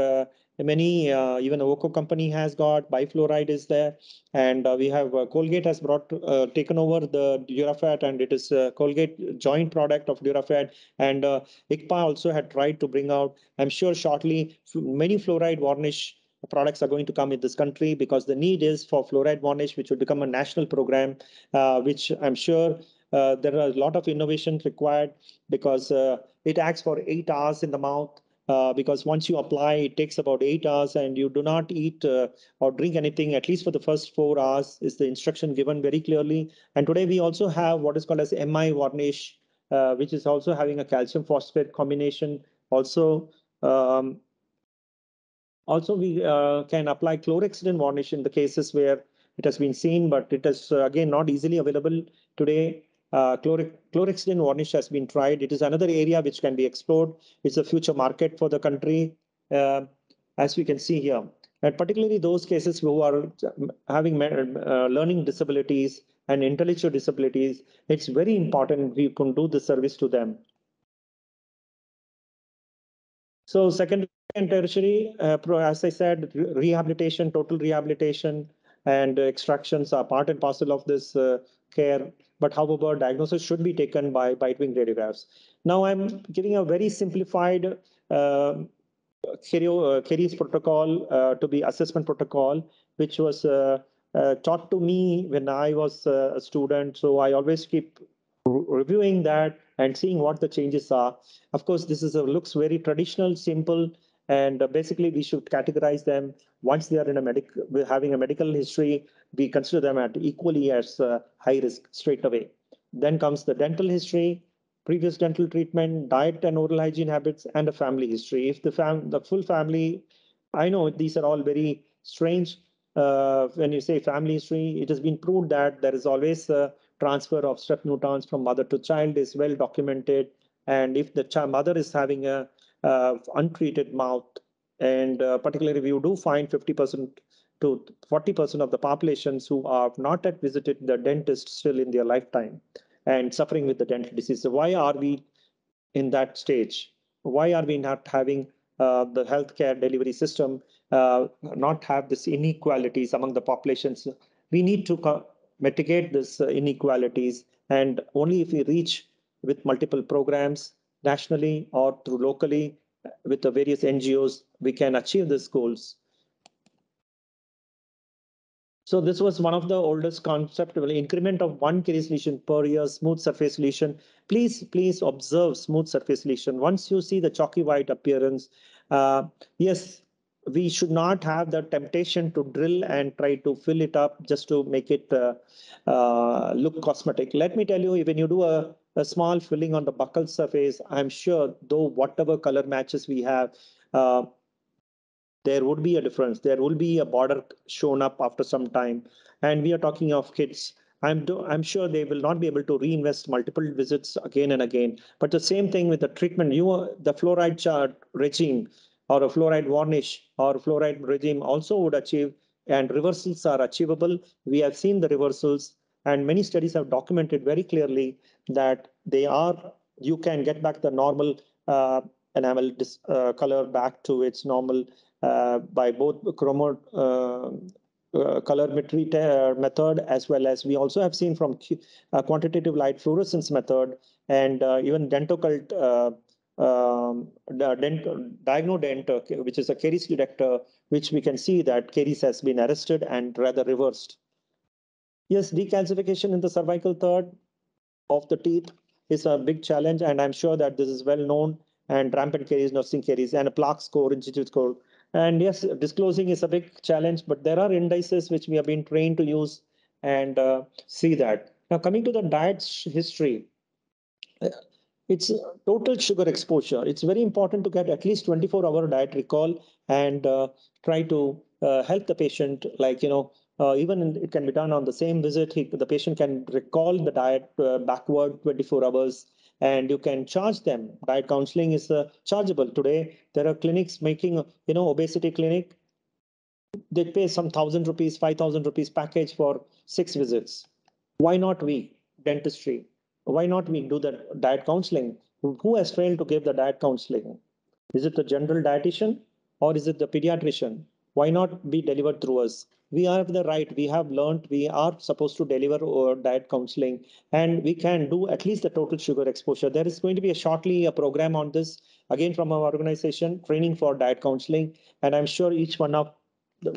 many uh, even Avoco company has got bifluoride is there. And uh, we have uh, colgate has brought uh, taken over the Duraphat and it is a colgate joint product of Duraphat. And uh, ICPA also had tried to bring out i'm sure shortly many fluoride varnish products are going to come in this country because the need is for fluoride varnish which will become a national program uh, which i'm sure uh, there are a lot of innovation required because it acts for eight hours in the mouth uh, because once you apply, it takes about eight hours and you do not eat uh, or drink anything, at least for the first four hours is the instruction given very clearly. And today we also have what is called as MI varnish, uh, which is also having a calcium phosphate combination. Also, um, also we uh, can apply chlorhexidine varnish in the cases where it has been seen, but it is uh, again not easily available today. Uh, chlorhexidine varnish has been tried. It is another area which can be explored. It's a future market for the country, uh, as we can see here. and particularly those cases who are having uh, learning disabilities and intellectual disabilities, it's very important we can do the service to them. So secondary and tertiary, uh, as I said, rehabilitation, total rehabilitation, and extractions are part and parcel of this uh, care. But however, diagnosis should be taken by bite-wing radiographs. Now I'm giving a very simplified uh, uh, protocol uh, to be assessment protocol, which was uh, uh, taught to me when I was uh, a student. So I always keep reviewing that and seeing what the changes are. Of course, this is a, looks very traditional, simple, and basically we should categorize them once they are in a medical having a medical history we consider them at equally as uh, high risk straight away then comes the dental history previous dental treatment diet and oral hygiene habits and a family history if the fam the full family i know these are all very strange uh, when you say family history it has been proved that there is always a transfer of strep mutans from mother to child is well documented and if the mother is having a uh, untreated mouth. And uh, particularly you do find 50% to 40% of the populations who have not yet visited the dentist still in their lifetime and suffering with the dental disease. So why are we in that stage? Why are we not having uh, the healthcare delivery system uh, not have this inequalities among the populations? We need to mitigate these uh, inequalities and only if we reach with multiple programs nationally or through locally with the various NGOs, we can achieve these goals. So this was one of the oldest concept, increment of one caries lesion per year, smooth surface lesion. Please, please observe smooth surface lesion. Once you see the chalky white appearance, uh, yes, we should not have the temptation to drill and try to fill it up just to make it uh, uh, look cosmetic. Let me tell you, when you do a a small filling on the buccal surface, I'm sure though whatever color matches we have, uh, there would be a difference. There will be a border shown up after some time. And we are talking of kids. I'm, do, I'm sure they will not be able to reinvest multiple visits again and again. But the same thing with the treatment, you the fluoride chart regime or a fluoride varnish or fluoride regime also would achieve and reversals are achievable. We have seen the reversals and many studies have documented very clearly that they are, you can get back the normal uh, enamel uh, color back to its normal uh, by both chromo uh, uh, colorimetry method as well as we also have seen from uh, quantitative light fluorescence method and even dentocult um, dent, diagnodent, which is a caries detector, which we can see that caries has been arrested and rather reversed. Yes, decalcification in the cervical third of the teeth is a big challenge, and I'm sure that this is well known. And rampant caries, nursing caries, and a plaque score, institute score. And yes, disclosing is a big challenge, but there are indices which we have been trained to use and uh, see that. Now, coming to the diet history, uh, it's total sugar exposure. It's very important to get at least 24 hour diet recall and uh, try to uh, help the patient, like, you know, uh, even it can be done on the same visit. He, the patient can recall the diet uh, backward 24 hours and you can charge them. Diet counseling is uh, chargeable. Today, there are clinics making, you know, obesity clinic. They pay some thousand rupees, 5,000 rupees package for six visits. Why not we, dentistry? Why not we do the diet counseling? Who has failed to give the diet counseling? Is it the general dietitian or is it the pediatrician? Why not be delivered through us? We have the right we have learned we are supposed to deliver our diet counseling and we can do at least the total sugar exposure there is going to be a shortly a program on this again from our organization training for diet counseling and i'm sure each one of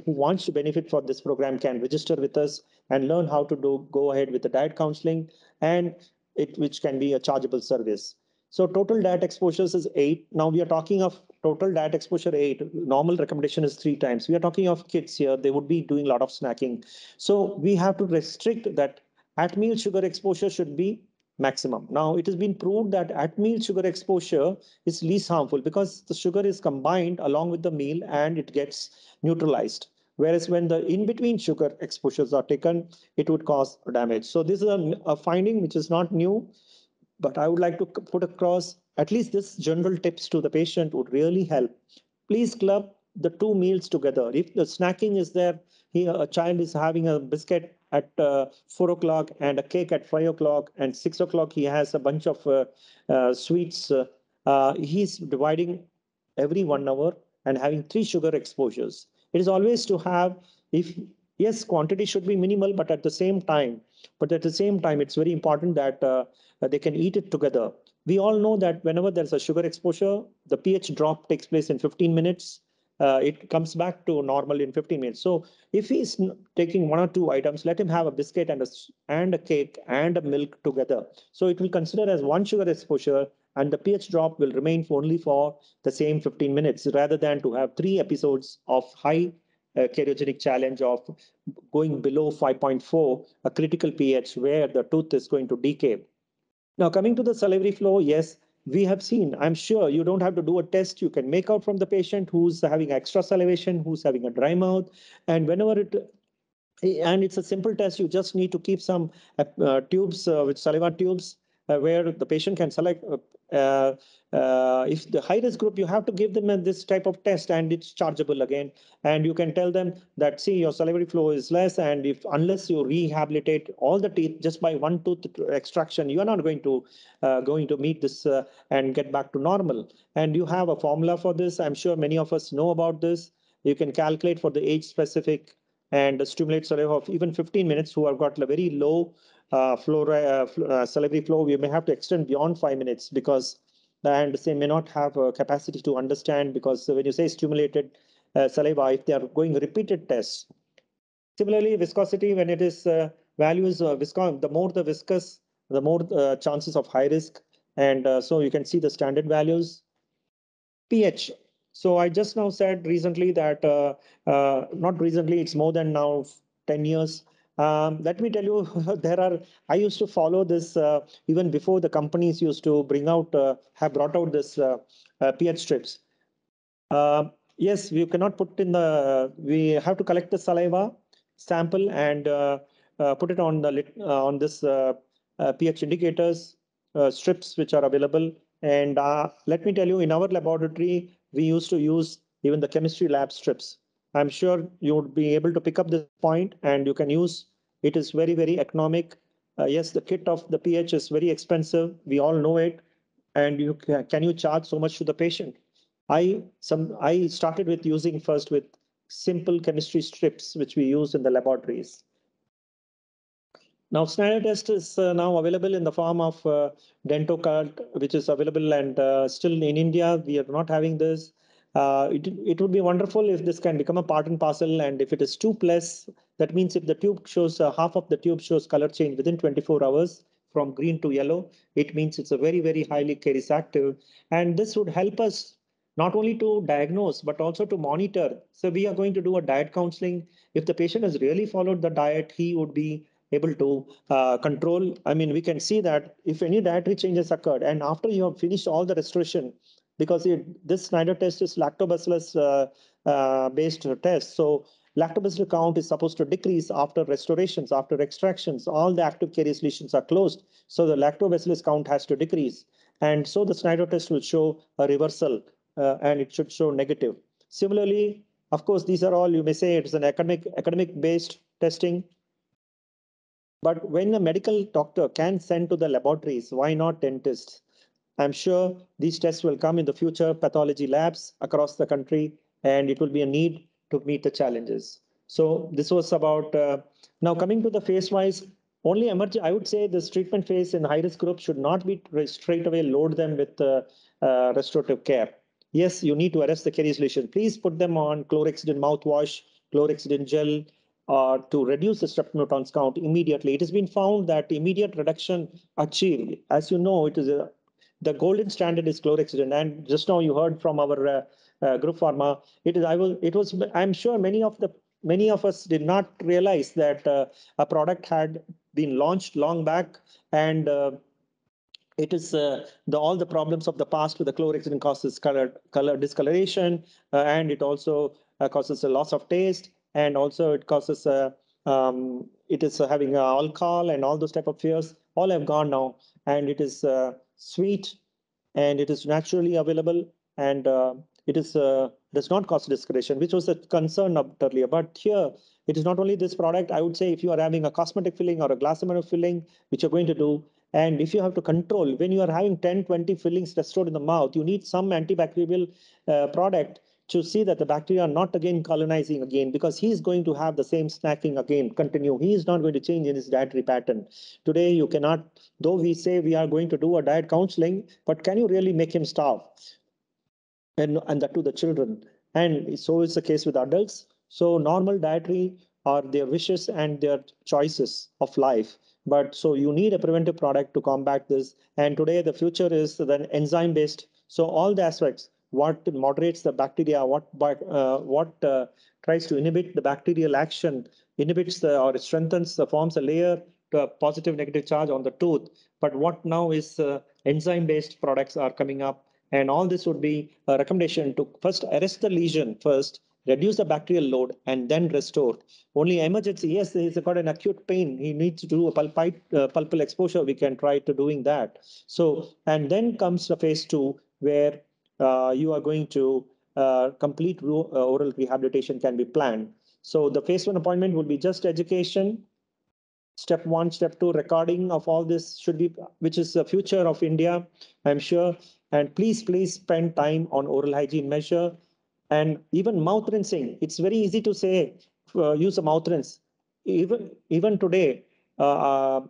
who wants to benefit from this program can register with us and learn how to do go ahead with the diet counseling and it which can be a chargeable service so total diet exposures is eight. Now we are talking of total diet exposure eight. Normal recommendation is three times. We are talking of kids here. They would be doing a lot of snacking. So we have to restrict that at meal sugar exposure should be maximum. Now it has been proved that at meal sugar exposure is least harmful because the sugar is combined along with the meal and it gets neutralized. Whereas when the in-between sugar exposures are taken, it would cause damage. So this is a, a finding which is not new but I would like to put across at least this general tips to the patient would really help. Please club the two meals together. If the snacking is there, he, a child is having a biscuit at uh, four o'clock and a cake at five o'clock, and six o'clock he has a bunch of uh, uh, sweets. Uh, he's dividing every one hour and having three sugar exposures. It is always to have, if yes, quantity should be minimal, but at the same time, but at the same time, it's very important that uh, they can eat it together. We all know that whenever there's a sugar exposure, the pH drop takes place in 15 minutes. Uh, it comes back to normal in 15 minutes. So if he's taking one or two items, let him have a biscuit and a, and a cake and a milk together. So it will consider as one sugar exposure and the pH drop will remain only for the same 15 minutes rather than to have three episodes of high uh, cariogenic challenge of going below 5.4, a critical pH where the tooth is going to decay. Now, coming to the salivary flow, yes, we have seen, I'm sure you don't have to do a test. You can make out from the patient who's having extra salivation, who's having a dry mouth. And whenever it, and it's a simple test, you just need to keep some uh, tubes uh, with saliva tubes uh, where the patient can select uh, uh, if the high risk group, you have to give them this type of test and it's chargeable again. And you can tell them that, see, your salivary flow is less. And if unless you rehabilitate all the teeth just by one tooth extraction, you are not going to uh, going to meet this uh, and get back to normal. And you have a formula for this. I'm sure many of us know about this. You can calculate for the age specific and stimulate saliva of even 15 minutes who have got a very low uh, flow, uh, uh, salivary flow, we may have to extend beyond five minutes because and they may not have a capacity to understand because when you say stimulated uh, saliva, if they are going repeated tests. Similarly, viscosity, when it is uh, values, uh, viscous, the more the viscous, the more uh, chances of high risk. And so you can see the standard values. pH. So I just now said recently that, not recently, it's more than now 10 years, um, let me tell you, there are. I used to follow this uh, even before the companies used to bring out, uh, have brought out this uh, uh pH strips. Uh, yes, we cannot put in the. We have to collect the saliva sample and uh, put it on the on this pH indicators strips which are available. And let me tell you, in our laboratory, we used to use even the chemistry lab strips I'm sure you would be able to pick up this point and you can use it is very, very economic. Uh, yes, the kit of the pH is very expensive. We all know it. And you can you charge so much to the patient? I some I started with using first with simple chemistry strips, which we use in the laboratories. Now, Snyder test is uh, now available in the form of uh, Dentocult, which is available and uh, still in India, we are not having this. Uh, it, it would be wonderful if this can become a part and parcel. And if it is two plus, that means if the tube shows uh, half of the tube shows color change within 24 hours from green to yellow, it means it's a very, very highly caries active. And this would help us not only to diagnose, but also to monitor. So we are going to do a diet counseling. If the patient has really followed the diet, he would be able to uh, control. I mean, we can see that if any dietary changes occurred and after you have finished all the restoration, because it, this Snyder test is lactobacillus uh, uh, based test. So lactobacillus count is supposed to decrease after restorations, after extractions. All the active caries lesions are closed. So the lactobacillus count has to decrease. And so the Snyder test will show a reversal uh, and it should show negative. Similarly, of course, these are all, you may say it's an academic, academic based testing. But when a medical doctor can send to the laboratories, why not dentists? I'm sure these tests will come in the future pathology labs across the country, and it will be a need to meet the challenges. So this was about uh, now coming to the phase wise. Only emerging, I would say this treatment phase in high risk group should not be straight away load them with uh, uh, restorative care. Yes, you need to arrest the caries lesion. Please put them on chlorhexidine mouthwash, chlorhexidine gel, or to reduce the strep count immediately. It has been found that immediate reduction achieved. As you know, it is a the golden standard is chlorhexidine. And just now you heard from our uh, uh, group pharma, it is, I will, it was, I'm sure many of the, many of us did not realize that uh, a product had been launched long back and it is uh, the all the problems of the past with the chlorhexidine causes color color discoloration uh, and it also uh, causes a loss of taste and also it causes uh, um, it is having alcohol and all those type of fears all have gone now and it is sweet and it is naturally available and uh, it is uh, does not cause discoloration, which was a concern earlier. But here, it is not only this product. I would say if you are having a cosmetic filling or a glass ionomer filling, which you're going to do, and if you have to control, when you are having 10, 20 fillings restored in the mouth, you need some antibacterial uh, product to see that the bacteria are not again colonizing again because he is going to have the same snacking again continue. He is not going to change in his dietary pattern. Today you cannot though we say we are going to do a diet counseling but can you really make him starve? And and that to the children. And so is the case with adults. So normal dietary are their wishes and their choices of life. But so you need a preventive product to combat this. And today the future is then enzyme based so all the aspects what moderates the bacteria, what uh, what uh, tries to inhibit the bacterial action, inhibits the, or strengthens, uh, forms a layer to a positive negative charge on the tooth. But what now is uh, enzyme-based products are coming up, and all this would be a recommendation to first arrest the lesion first, reduce the bacterial load, and then restore. Only emergency, yes, he's got an acute pain. He needs to do a pulpite, uh, pulpal exposure. We can try to doing that. So, and then comes the phase two, where you are going to uh, complete uh, oral rehabilitation can be planned. So the phase one appointment will be just education. Step one, step two, recording of all this should be, which is the future of India, I'm sure. And please, please spend time on oral hygiene measure and even mouth rinsing. It's very easy to say, uh, use a mouth rinse. Even, even today, uh,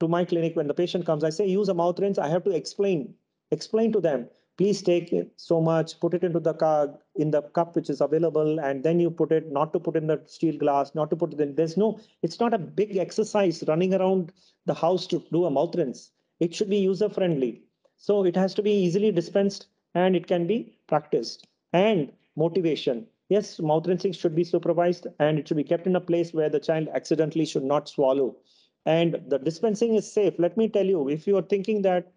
to my clinic, when the patient comes, I say, use a mouth rinse. I have to explain, explain to them please take it so much, put it into the car in the cup which is available, and then you put it, not to put in the steel glass, not to put it in. There's no, it's not a big exercise running around the house to do a mouth rinse. It should be user friendly. So it has to be easily dispensed and it can be practiced. And motivation. Yes, mouth rinsing should be supervised and it should be kept in a place where the child accidentally should not swallow. And the dispensing is safe. Let me tell you, if you are thinking that,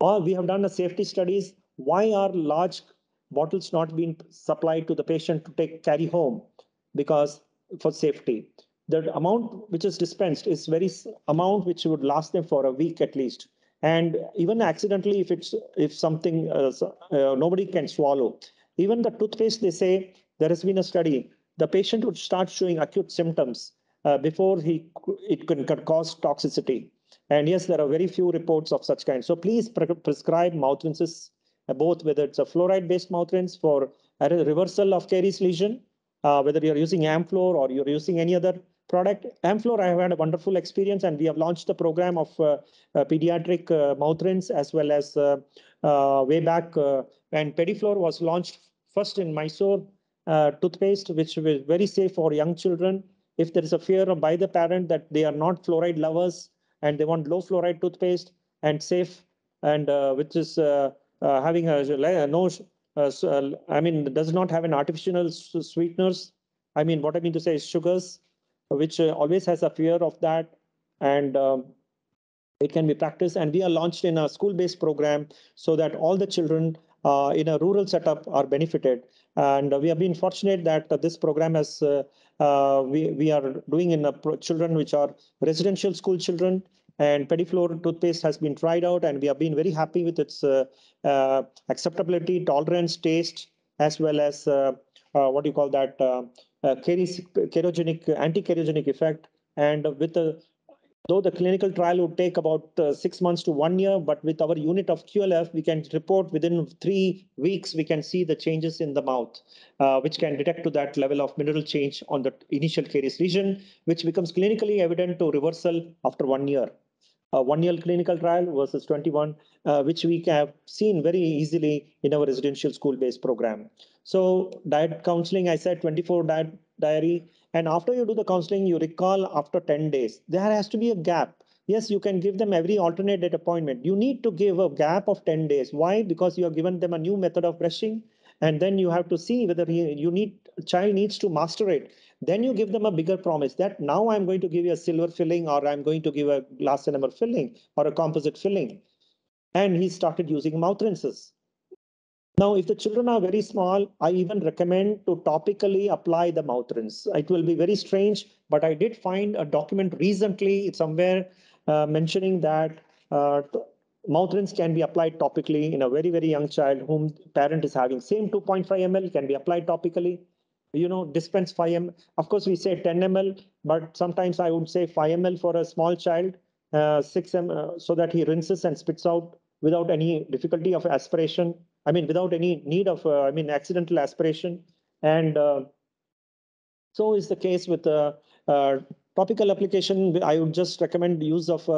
oh, we have done the safety studies, why are large bottles not being supplied to the patient to take carry home? Because for safety. The amount which is dispensed is very amount which would last them for a week at least. And even accidentally, if it's if something uh, uh, nobody can swallow, even the toothpaste, they say there has been a study. The patient would start showing acute symptoms uh, before he it can, cause toxicity. And yes, there are very few reports of such kind. So please pre prescribe mouth rinses both whether it's a fluoride-based mouth rinse for reversal of caries lesion, uh, whether you're using Amflor or you're using any other product. Amflor, I have had a wonderful experience, and we have launched the program of uh, uh, pediatric uh, mouth rinse as well as uh, uh, way back. and Pediflor was launched first in Mysore toothpaste, which was very safe for young children. If there is a fear by the parent that they are not fluoride lovers and they want low fluoride toothpaste and safe, and which is uh, having a, no, uh, uh, I mean, does not have an artificial sweeteners. I mean, what I mean to say is sugars, which always has a fear of that. And um, it can be practiced. And we are launched in a school-based program so that all the children uh, in a rural setup are benefited. And we have been fortunate that uh, this program has, uh, we, we are doing in children which are residential school children and Pediflor toothpaste has been tried out, and we have been very happy with its uh, uh, acceptability, tolerance, taste, as well as uh, what do you call that, cariogenic, anti-cariogenic effect. And with the though the clinical trial would take about uh, six months to one year, but with our unit of QLF, we can report within three weeks, we can see the changes in the mouth, uh, which can detect to that level of mineral change on the initial caries lesion, which becomes clinically evident to reversal after one year a one-year clinical trial versus 21, uh, which we have seen very easily in our residential school-based program. So diet counseling, I said 24 diet diary. And after you do the counseling, you recall after 10 days. There has to be a gap. Yes, you can give them every alternate date appointment. You need to give a gap of 10 days. Why? Because you have given them a new method of brushing. And then you have to see whether he, you need child needs to master it then you give them a bigger promise that now I'm going to give you a silver filling or I'm going to give a glass ionomer filling or a composite filling. And he started using mouth rinses. Now, if the children are very small, I even recommend to topically apply the mouth rinse. It will be very strange, but I did find a document recently somewhere uh, mentioning that uh, mouth rinse can be applied topically in a very, very young child whom parent is having. Same 2.5 ml can be applied topically. You know, dispense 5 ml. Of course, we say 10 ml, but sometimes I would say 5 ml for a small child, uh, 6 ml, uh, so that he rinses and spits out without any difficulty of aspiration. I mean, without any need of, uh, I mean, accidental aspiration. And uh, so is the case with uh, topical application. I would just recommend use of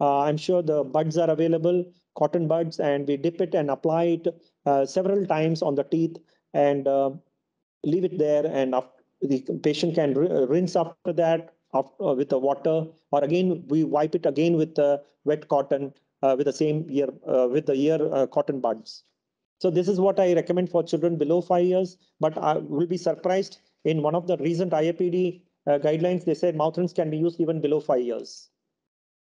I'm sure the buds are available, cotton buds, and we dip it and apply it several times on the teeth and leave it there. And the patient can uh, rinse after that after, uh, with the water, or again, we wipe it again with the wet cotton with the same ear, with the ear cotton buds. So this is what I recommend for children below five years, but I will be surprised in one of the recent IAPD uh, guidelines, they said mouth rinse can be used even below five years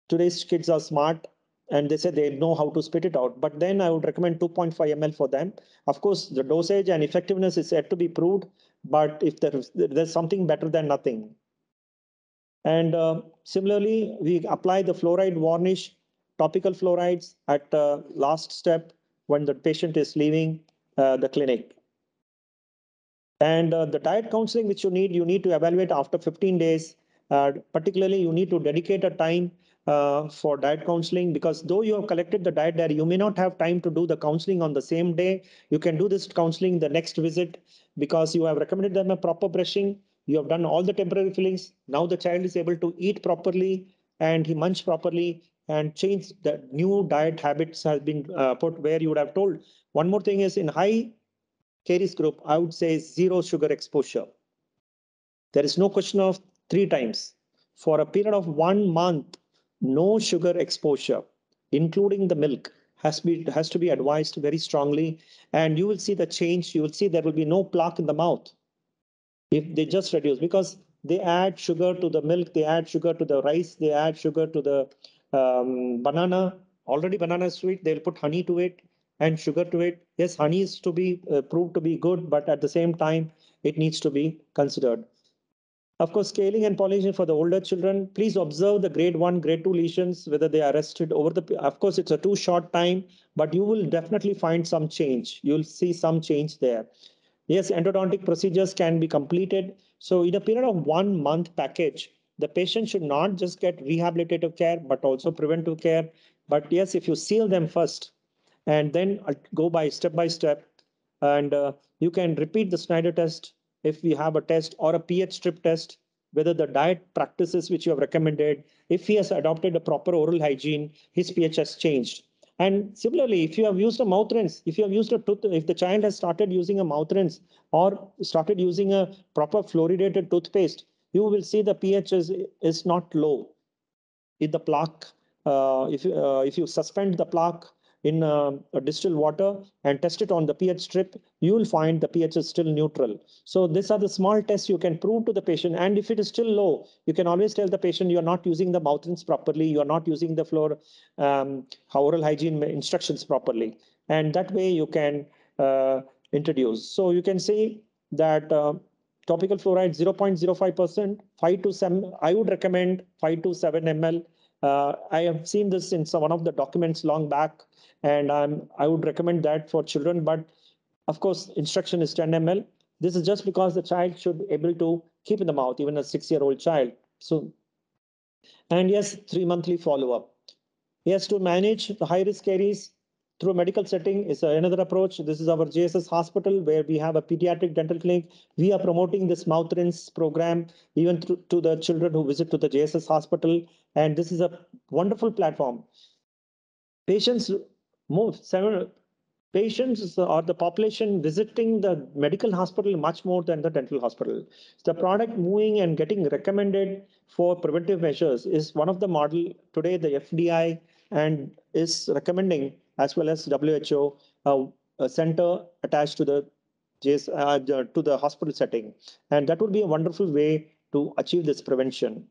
today's kids are smart and they say they know how to spit it out. But then I would recommend 2.5 ml for them. Of course, the dosage and effectiveness is yet to be proved, but if there's, there's something better than nothing. And uh, similarly, we apply the fluoride varnish, topical fluorides at uh, last step when the patient is leaving uh, the clinic. And uh, the diet counseling which you need, you need to evaluate after 15 days. Uh, particularly, you need to dedicate a time uh, for diet counseling because though you have collected the diet diary, you may not have time to do the counseling on the same day. You can do this counseling the next visit because you have recommended them a proper brushing. You have done all the temporary fillings. Now the child is able to eat properly and he munch properly and change the new diet habits has been uh, put where you would have told. One more thing is in high caries group, I would say zero sugar exposure. There is no question of three times. For a period of one month, no sugar exposure, including the milk, has, be, has to be advised very strongly. And you will see the change. You will see there will be no plaque in the mouth if they just reduce because they add sugar to the milk, they add sugar to the rice, they add sugar to the um, banana. Already banana is sweet. They'll put honey to it and sugar to it. Yes, honey is to be uh, proved to be good, but at the same time, it needs to be considered. Of course, scaling and pollination for the older children, please observe the grade one, grade two lesions, whether they are arrested over the, of course, it's a too short time, but you will definitely find some change. You'll see some change there. Yes, endodontic procedures can be completed. So in a period of one month package, the patient should not just get rehabilitative care, but also preventive care. But yes, if you seal them first and then go by step by step, and uh, you can repeat the Snyder test if we have a test or a pH strip test, whether the diet practices which you have recommended, if he has adopted a proper oral hygiene, his pH has changed. And similarly, if you have used a mouth rinse, if you have used a tooth, if the child has started using a mouth rinse or started using a proper fluoridated toothpaste, you will see the pH is, is not low. If the plaque, uh, if, uh, if you suspend the plaque in uh, distilled water and test it on the pH strip, you will find the pH is still neutral. So these are the small tests you can prove to the patient. And if it is still low, you can always tell the patient you are not using the mouth rinse properly, you are not using the floor um, oral hygiene instructions properly. And that way you can uh, introduce. So you can see that uh, topical fluoride 0.05%, 5 to 7, I would recommend 5 to 7 ml. Uh, I have seen this in some one of the documents long back and I'm, I would recommend that for children. But of course, instruction is 10 ml. This is just because the child should be able to keep in the mouth, even a six-year-old child. So, and yes, three monthly follow-up. Yes, to manage the high-risk caries through medical setting is another approach. This is our JSS hospital where we have a pediatric dental clinic. We are promoting this mouth rinse program even to the children who visit to the JSS hospital. And this is a wonderful platform. Patients move several patients or the population visiting the medical hospital much more than the dental hospital. The product moving and getting recommended for preventive measures is one of the model today the FDI and is recommending as well as WHO a center attached to the uh, to the hospital setting. And that would be a wonderful way to achieve this prevention.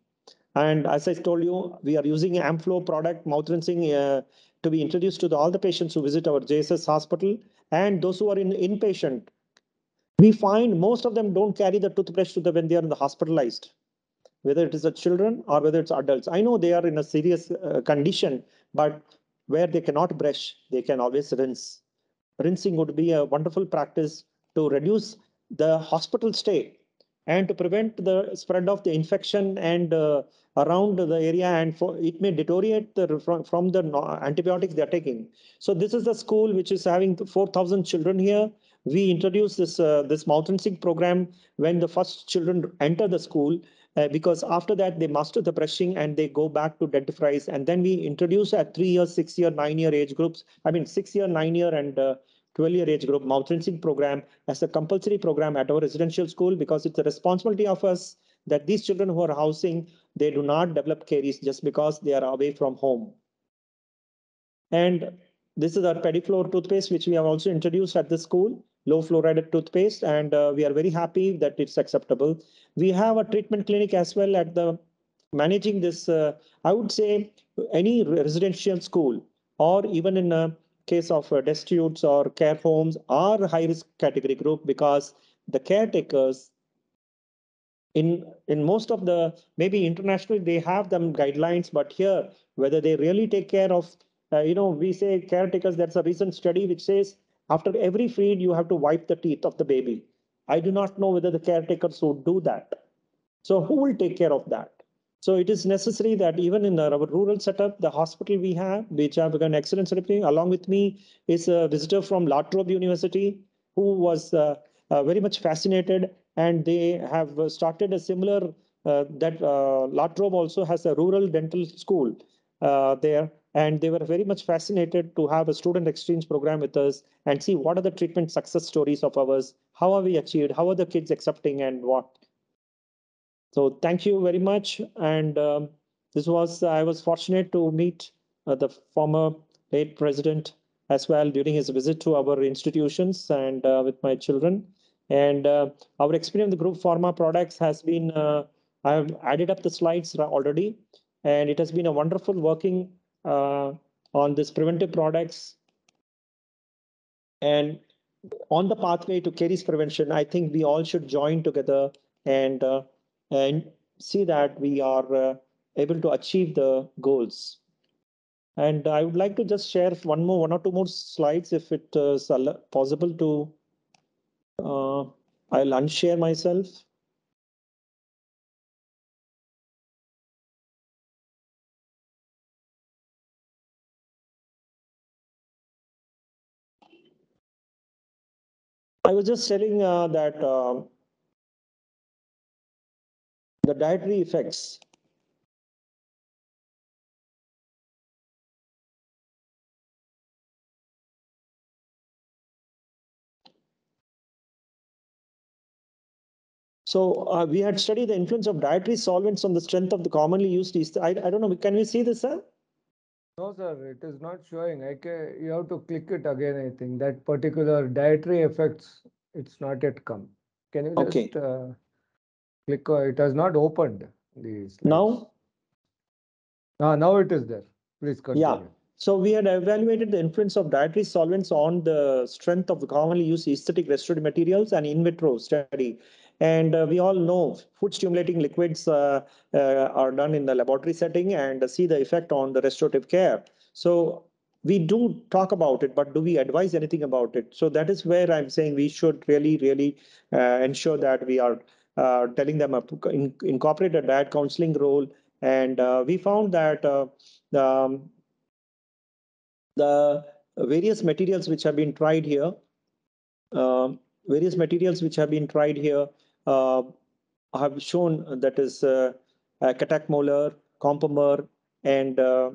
And as I told you, we are using Amflor product, mouth rinsing uh, to be introduced to the, all the patients who visit our JSS hospital and those who are in inpatient. We find most of them don't carry the toothbrush to the when they are in the hospitalized, whether it is the children or whether it's adults. I know they are in a serious uh, condition, but where they cannot brush, they can always rinse. Rinsing would be a wonderful practice to reduce the hospital stay and to prevent the spread of the infection and uh, around the area and for it may deteriorate the, from, from the antibiotics they are taking. So this is the school which is having 4,000 children here. We introduced this uh, this mouth rinsing program when the first children enter the school uh, because after that they master the brushing and they go back to dentifrice and then we introduce at three year, six year, nine year age groups. I mean six year, nine year, and uh, 12 year age group mouth rinsing program as a compulsory program at our residential school because it's a responsibility of us that these children who are housing they do not develop caries just because they are away from home. And this is our Pediflor toothpaste, which we have also introduced at the school, low fluoride toothpaste, and uh, we are very happy that it's acceptable. We have a treatment clinic as well at the managing this, uh, I would say any residential school or even in a case of uh, destitutes or care homes are high risk category group because the caretakers in in most of the maybe internationally they have them guidelines but here whether they really take care of uh, you know we say caretakers there's a recent study which says after every feed you have to wipe the teeth of the baby. I do not know whether the caretakers would do that. So who will take care of that so it is necessary that even in our rural setup the hospital we have which have an excellent certificate along with me is a visitor from La Trobe university who was uh, uh, very much fascinated and they have started a similar uh, that uh, La Trobe also has a rural dental school uh, there and they were very much fascinated to have a student exchange program with us and see what are the treatment success stories of ours how are we achieved how are the kids accepting and what so thank you very much. And um, this was i was fortunate to meet uh, the former late president as well during his visit to our institutions and uh, with my children. And uh, our experience with the group pharma products has been, uh, I've added up the slides already, and it has been a wonderful working uh, on this preventive products. And on the pathway to caries prevention, I think we all should join together and, uh, and see that we are uh, able to achieve the goals. And I would like to just share one more, one or two more slides if it is possible to uh, I'll unshare myself. I was just telling uh, that uh, the dietary effects So uh, we had studied the influence of dietary solvents on the strength of the commonly used yeast. I, I don't know, can we see this, sir? No, sir, it is not showing. I can, you have to click it again, I think. That particular dietary effects, it's not yet come. Can you okay. just uh, click? Uh, it has not opened. These now? Ah, now it is there. Please continue. Yeah. So we had evaluated the influence of dietary solvents on the strength of the commonly used aesthetic restorative materials and in vitro study. And uh, we all know food stimulating liquids uh, uh, are done in the laboratory setting and see the effect on the restorative care. So we do talk about it, but do we advise anything about it? So that is where I'm saying we should really, really uh, ensure that we are uh, telling them to in, incorporate a diet counseling role. And uh, we found that the, um, the various materials which have been tried here, um, various materials which have been tried here uh, have shown that is uh, Ketac molar, Compomer, and uh,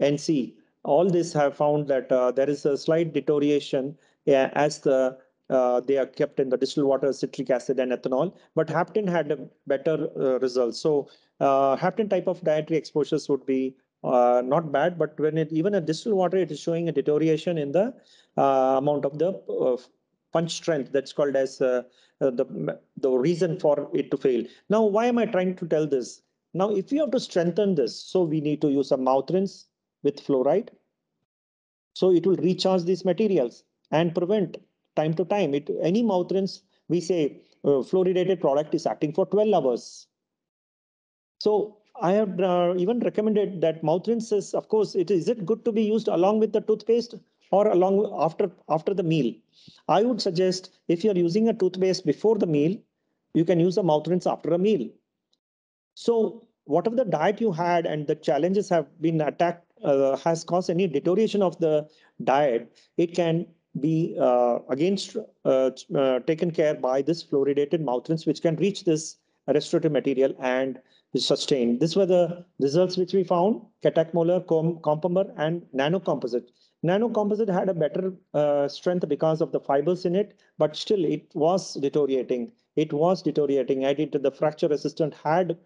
NC. All this have found that there is a slight deterioration as the uh, they are kept in the distilled water, citric acid, and ethanol. But Heptane had a better uh, results. So uh, Heptane type of dietary exposures would be not bad, but when it even a distilled water, it is showing a deterioration in the amount of the punch strength that's called as uh, uh, the, the reason for it to fail. Now, why am I trying to tell this? Now, if you have to strengthen this, so we need to use a mouth rinse with fluoride. So it will recharge these materials and prevent time to time. It Any mouth rinse, we say uh, fluoridated product is acting for 12 hours. So I have uh, even recommended that mouth rinses, of course, it is it good to be used along with the toothpaste or along after after the meal. I would suggest if you're using a toothpaste before the meal, you can use a mouth rinse after a meal. So whatever the diet you had and the challenges have been attacked uh, has caused any deterioration of the diet, it can be uh, against uh, uh, taken care by this fluoridated mouth rinse, which can reach this restorative material and sustain. These were the results which we found, Ketac molar, Com Compomer, and nanocomposite. Nanocomposite had a better uh, strength because of the fibers in it, but still it was deteriorating. It was deteriorating. I did the fracture resistant had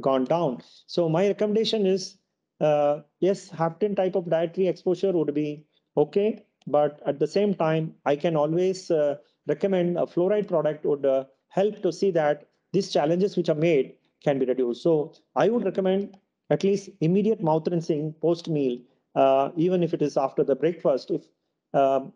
gone down. So my recommendation is, uh, yes, heptane type of dietary exposure would be okay, but at the same time, I can always uh, recommend a fluoride product would uh, help to see that these challenges which are made can be reduced. So I would recommend at least immediate mouth rinsing post meal, uh, even if it is after the breakfast. If um,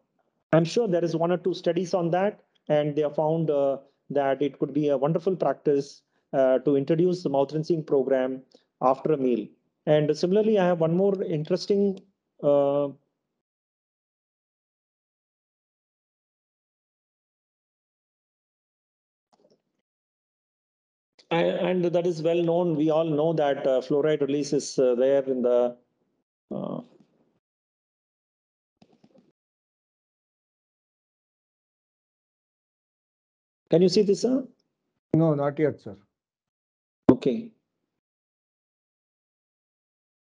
I'm sure there is one or two studies on that, and they have found uh, that it could be a wonderful practice uh, to introduce the mouth rinsing program after a meal. And similarly, I have one more interesting uh, and, and that is well known. We all know that uh, fluoride release is uh, there in the uh, Can you see this, sir? No, not yet, sir. Okay.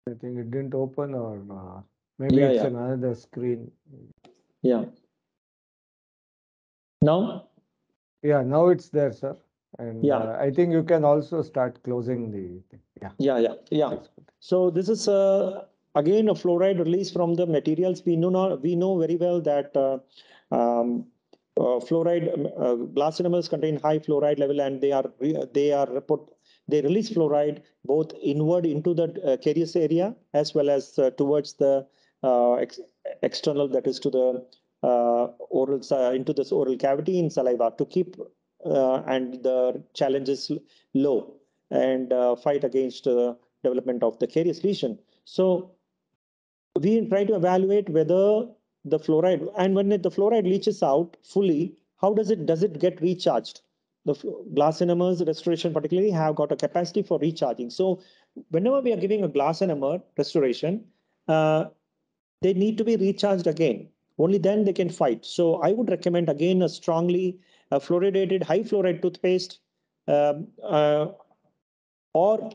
I think it didn't open or uh, maybe Yeah, it's yeah. another screen. Yeah. Now, Yeah, now it's there, sir. And Yeah. uh, I think you can also start closing the thing. Yeah. yeah, yeah, yeah. So this is uh, again a fluoride release from the materials. We know not, we know very well that uh, um, uh, fluoride um, uh, glass ionomers contain high fluoride level, and they are they are put they release fluoride both inward into the uh, carious area as well as uh, towards the uh, ex- external that is to the uh, oral into this oral cavity in saliva to keep and the challenges low and uh, fight against uh, development of the carious lesion. So we try to evaluate whether the fluoride and when it, the fluoride leaches out fully, how does it does it get recharged? The glass ionomer's restoration particularly have got a capacity for recharging. So whenever we are giving a glass enamel restoration, uh, they need to be recharged again. Only then they can fight. So I would recommend again a strongly uh, fluoridated high fluoride toothpaste um, uh, or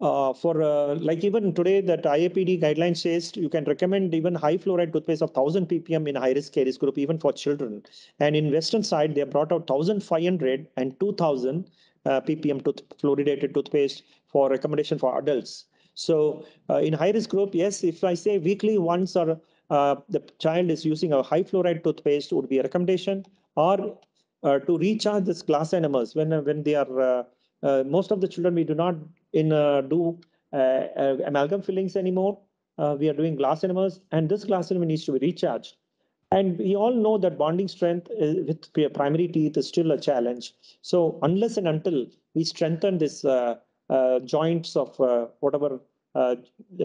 uh, for uh, like even today that IAPD guideline says you can recommend even high fluoride toothpaste of 1000 ppm in high risk caries group even for children. And in western side they have brought out 1500 and 2000 uh, ppm tooth fluoridated toothpaste for recommendation for adults. So uh, in high risk group, yes, if I say weekly once or uh, the child is using a high fluoride toothpaste would be a recommendation or to recharge this glass ionomer's when when they are uh, uh, most of the children we do not in uh, do uh, uh, amalgam fillings anymore. Uh, we are doing glass ionomer's, and this glass enamel needs to be recharged. And we all know that bonding strength uh, with primary teeth is still a challenge. So unless and until we strengthen this uh, uh, joints of uh, whatever uh,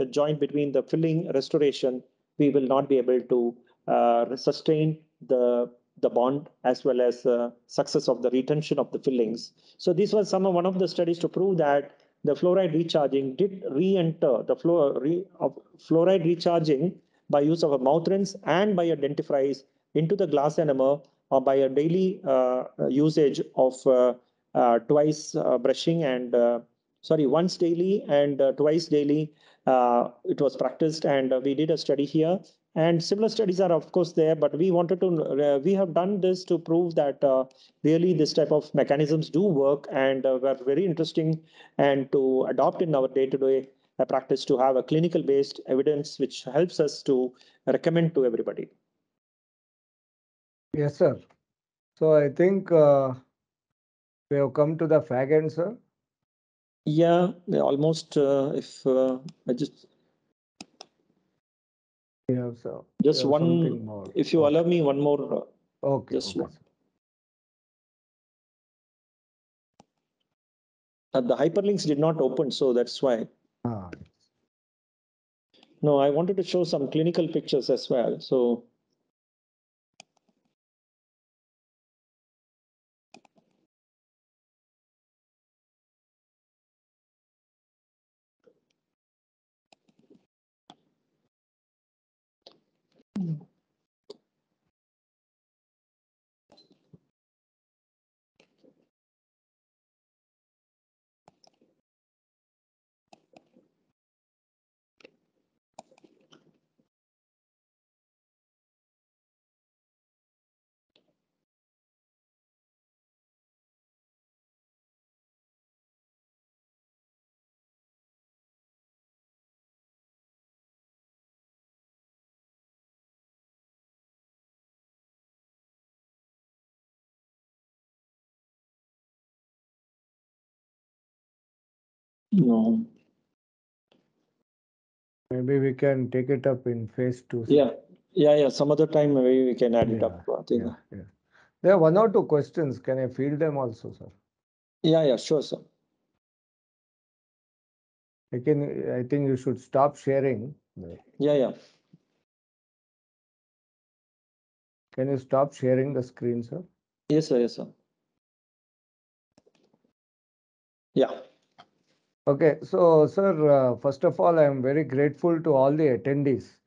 joint between the filling restoration, we will not be able to uh, sustain the the bond as well as uh, success of the retention of the fillings. So this was some one of the studies to prove that the fluoride recharging did re-enter the flow re, of fluoride recharging by use of a mouth rinse and by a dentifrice into the glass ionomer or by a daily uh, usage of uh, uh, twice uh, brushing and uh, sorry once daily and uh, twice daily it was practiced and we did a study here and similar studies are of course there but we wanted to uh, we have done this to prove that uh, really this type of mechanisms do work and uh, were very interesting and to adopt in our day-to-day uh, practice to have a clinical based evidence which helps us to recommend to everybody Yes, sir. So I think uh, we have come to the fag end, sir. yeah almost uh, if uh, i just Have so. just have one more. if you allow me one more uh, Okay. just okay, one. Uh, the hyperlinks did not open, so that's why. Ah, No, I wanted to show some clinical pictures as well. So no. maybe we can take it up in phase two. Yeah, yeah, yeah. Some other time maybe we can add it up. I uh, think. Yeah, yeah. There are one or two questions. Can I field them also, sir? Yeah, yeah, sure, sir. I can, I think you should stop sharing. Yeah, yeah. Can you stop sharing the screen, sir? Yes, sir. Yes, sir. Yeah. Okay, so sir, uh, first of all, I am very grateful to all the attendees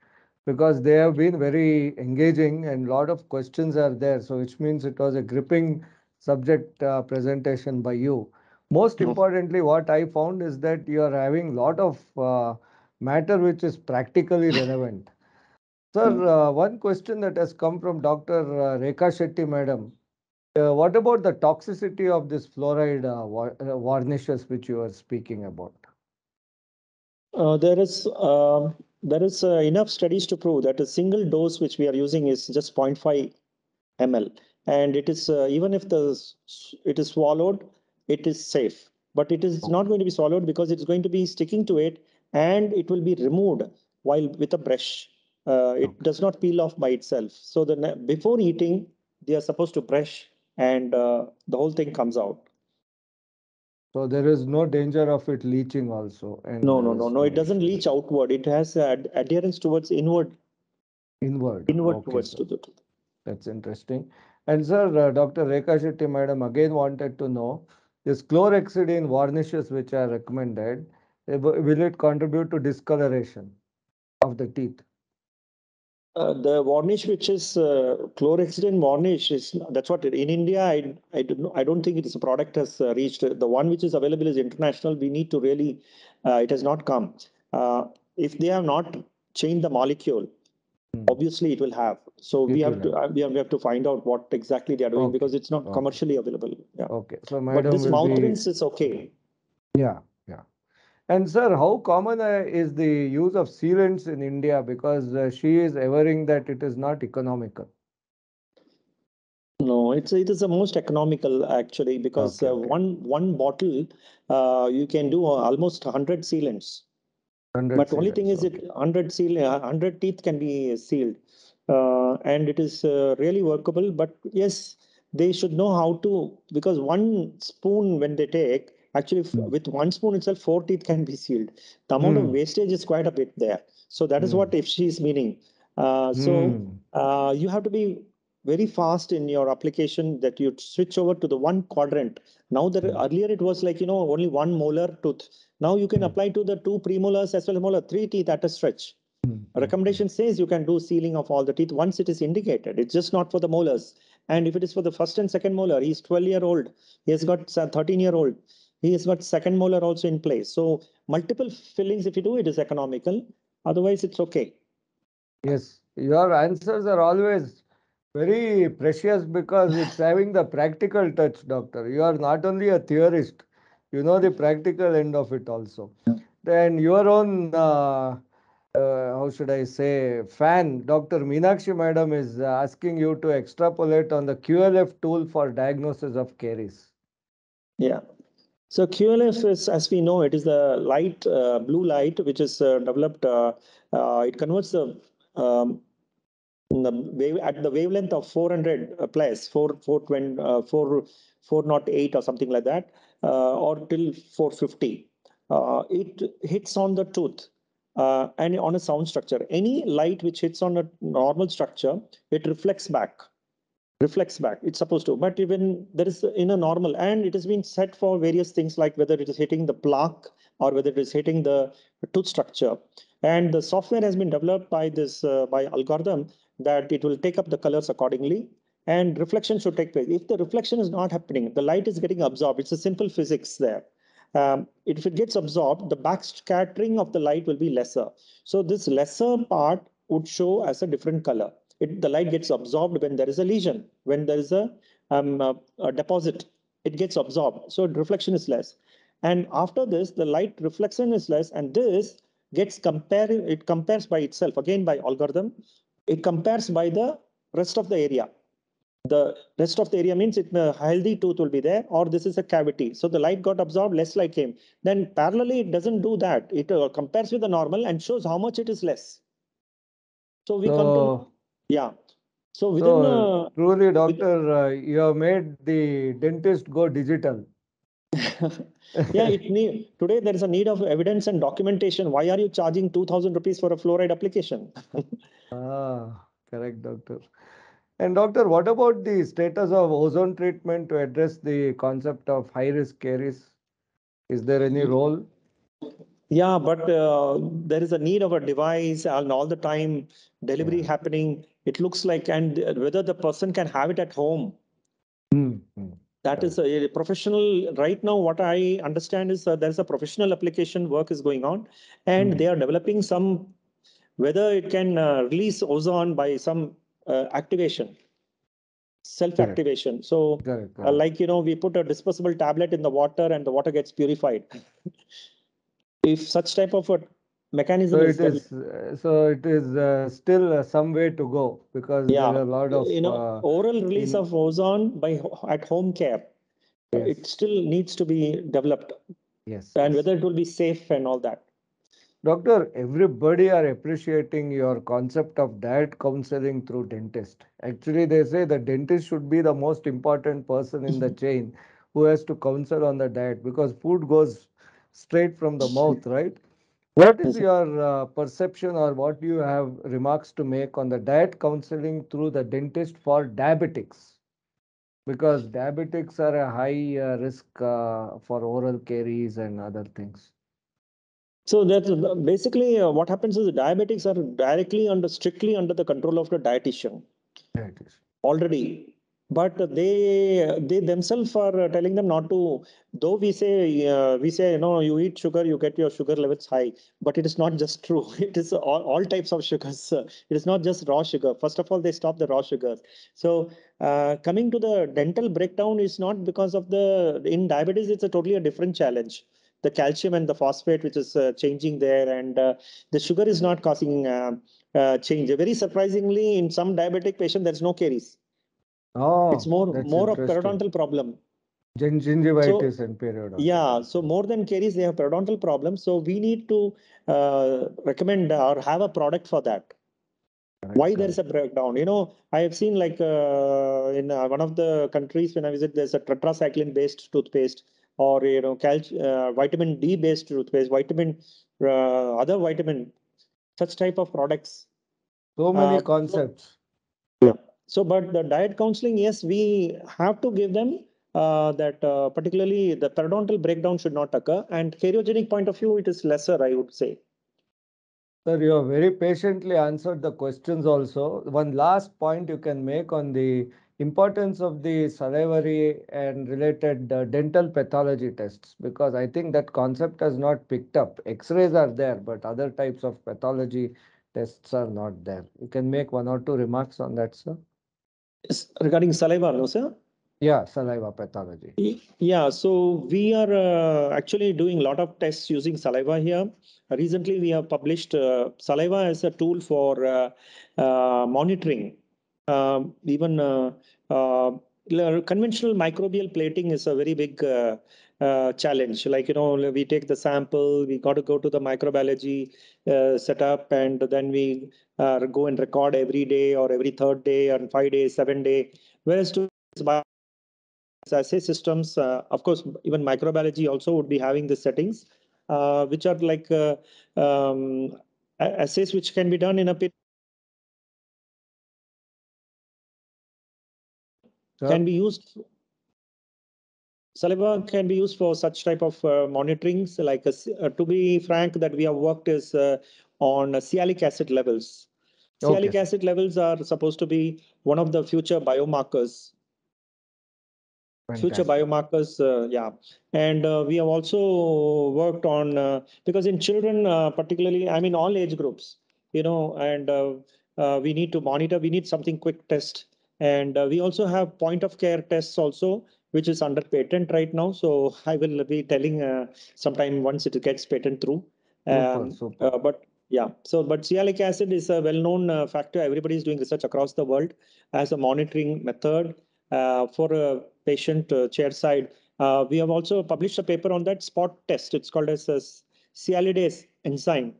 because they have been very engaging and a lot of questions are there. So which means it was a gripping subject uh, presentation by you. Most importantly, what I found is that you are having a lot of uh, matter which is practically relevant. Sir, Mm. uh, one question that has come from Dr. uh, Rekha Shetty, madam. Uh, what about the toxicity of this fluoride uh, wa- uh, varnishes which you are speaking about? Uh, there is um, there is uh, enough studies to prove that a single dose which we are using is just 0.5 ml, and it is uh, even if the it is swallowed, it is safe. But it is not going to be swallowed because it's going to be sticking to it, and it will be removed while with a brush. Uh, it does not peel off by itself. So the before eating, they are supposed to brush, and uh, the whole thing comes out. So there is no danger of it leaching also. And No, no, no, no. It doesn't leach outward. It has ad- adherence towards inward, Inward. inward Okay, towards to the tooth. That's interesting. And sir, uh, Dr. Rekha Shetty, madam, again wanted to know this chlorhexidine varnishes which are recommended, uh, will it contribute to discoloration of the teeth? Uh, the varnish, which is uh, chlorhexidine varnish, is that's what in India. I I don't. I don't think it is a product has uh, reached. The one which is available is international. We need to really. Uh, it has not come. Uh, if they have not changed the molecule, Hmm. obviously it will have. So It we have to uh, we have, we have to find out what exactly they are doing Okay, because it's not okay. commercially available. Yeah. Okay, so But this mouth be, rinse is okay. yeah. And sir, how common uh, is the use of sealants in India? Because uh, she is averring that it is not economical. No, it's it is the most economical actually because Okay, uh, one one bottle uh, you can do uh, almost hundred sealants. 100 But only thing is okay. it hundred seal uh, hundred teeth can be sealed, uh, and it is uh, really workable. But yes, they should know how to because one spoon when they take actually Hmm. with one spoon itself four teeth can be sealed. The amount of Hmm. wastage is quite a bit there. So that is Hmm. what if she is meaning. Uh, so Hmm. uh, you have to be very fast in your application that you switch over to the one quadrant. Now that Hmm. earlier it was like you know only one molar tooth. Now you can apply to the two premolars as well as molar, three teeth at a stretch. Hmm. Recommendation says you can do sealing of all the teeth once it is indicated. It's just not for the molars. And if it is for the first and second molar, he's 12 year old. He has got uh, 13 year old. He has got second molar also in place. So multiple fillings, if you do, it is economical. Otherwise, it's okay. Yes, your answers are always very precious because it's having the practical touch, doctor. You are not only a theorist, you know the practical end of it also. Then your own, uh, uh, how should I say, fan, Dr. Meenakshi madam is asking you to extrapolate on the QLF tool for diagnosis of caries. Yeah. So QLF is, as we know, it is the light, uh, blue light, which is uh, developed. Uh, uh, it converts the um, the wave at the wavelength of 400 uh, plus 4 420 uh, 4 408 or something like that uh, or till 450 uh, it hits on the tooth uh, and on a sound structure any light which hits on a normal structure it reflects back reflects back. It's supposed to. But even there is in a normal and it has been set for various things like whether it is hitting the plaque or whether it is hitting the tooth structure. And the software has been developed by this uh, by algorithm that it will take up the colors accordingly and reflection should take place. If the reflection is not happening the light is getting absorbed. It's a simple physics there. Um, if it gets absorbed the back scattering of the light will be lesser. So this lesser part would show as a different color it, the light gets absorbed when there is a lesion, when there is a, um, a, a deposit, it gets absorbed. So reflection is less. And after this, the light reflection is less, and this gets compared, it compares by itself, again by algorithm, it compares by the rest of the area. The rest of the area means it a healthy tooth will be there, or this is a cavity. So the light got absorbed, less light came. Then parallelly, it doesn't do that. It uh, compares with the normal and shows how much it is less. So we come to So, yeah. So within so uh, truly, doctor, uh, you have made the dentist go digital. yeah, it need today there is a need of evidence and documentation. Why are you charging 2000 rupees for a fluoride application? Ah, correct, doctor. And doctor, what about the status of ozone treatment to address the concept of high risk caries? Is there any role? yeah, but uh, there is a need of a device and all the time delivery Yeah. happening. It looks like and uh, whether the person can have it at home. Hmm, hmm. That is a professional. Right now, what I understand is uh, there's a professional application work is going on, and Hmm. they are developing some whether it can uh, release ozone by some uh, activation, self activation. So, Correct, uh, correct. like you know, we put a disposable tablet in the water, and the water gets purified. if such type of a mechanism So is, it is, uh, so it is uh, still uh, some way to go because there Yeah, are a lot of, you know, uh, oral release in- of ozone by at home care, yes, it still needs to be developed, yes, and yes. whether it will be safe and all that. Doctor, everybody are appreciating your concept of diet counseling through dentist. Actually, they say the dentist should be the most important person in the chain who has to counsel on the diet because food goes straight from the mouth, right? What is your uh, perception or what do you have remarks to make on the diet counseling through the dentist for diabetics? Because diabetics are a high uh, risk uh, for oral caries and other things. So that's uh, basically uh, what happens is the diabetics are directly under strictly under the control of the dietitian Dietitian. already, but they they themselves are telling them not to. Though we say uh, we say you know you eat sugar, you get your sugar levels high, but it is not just true. It is all, all types of sugars. It is not just raw sugar. First of all, they stop the raw sugars. So uh, coming to the dental breakdown is not because of the in diabetes. It's a totally a different challenge the calcium and the phosphate which is uh, changing there and uh, the sugar is not causing uh, uh, change very surprisingly in some diabetic patient there's no caries Oh, it's more more of periodontal problem. Gin- gingivitis and periodontal. yeah so more than caries they have periodontal problems so we need to uh, recommend or have a product for that. Correct, why there is a breakdown? You know i have seen like uh, in uh, one of the countries when i visit there's a tetracycline based toothpaste or you know calc- uh, vitamin d based toothpaste vitamin uh, other vitamin such type of products. So many uh, so- concepts. So but the diet counseling yes we have to give them uh, that uh, particularly the periodontal breakdown should not occur and cariogenic point of view it is lesser i would say Sir, you have very patiently answered the questions also. One last point you can make on the importance of the salivary and related uh, dental pathology tests because I think that concept has not picked up. X-rays are there, but other types of pathology tests are not there. You can make one or two remarks on that, sir. Yes, regarding saliva no sir Yeah, saliva pathology. Yeah, so we are uh, actually doing a lot of tests using saliva here. Recently, we have published uh, saliva as a tool for uh, uh, monitoring. Um, even uh, uh, conventional microbial plating is a very big uh, challenge. Like, you know, we take the sample, we got to go to the microbiology uh, setup, and then we uh, go and record every day or every third day and five days, seven day. Whereas to assay systems, uh, of course, even microbiology also would be having the settings, uh, which are like uh, um, assays which can be done in a bit can be used saliva can be used for such type of uh, monitorings like a, uh, to be frank that we have worked is uh, on sialic acid levels. Sialic okay. acid levels are supposed to be one of the future biomarkers. Future biomarkers uh, yeah. And uh, we have also worked on uh, because in children particularly i mean all age groups you know and we need to monitor we need something quick test. And uh, we also have point of care tests also, which is under patent right now. So I will be telling uh, sometime once it gets patent through. Um, super, super. Uh, but yeah, so but sialic acid is a well-known uh, factor. Everybody is doing research across the world as a monitoring method uh, for a patient uh, chair side. we have also published a paper on that spot test. It's called as a sialidase enzyme.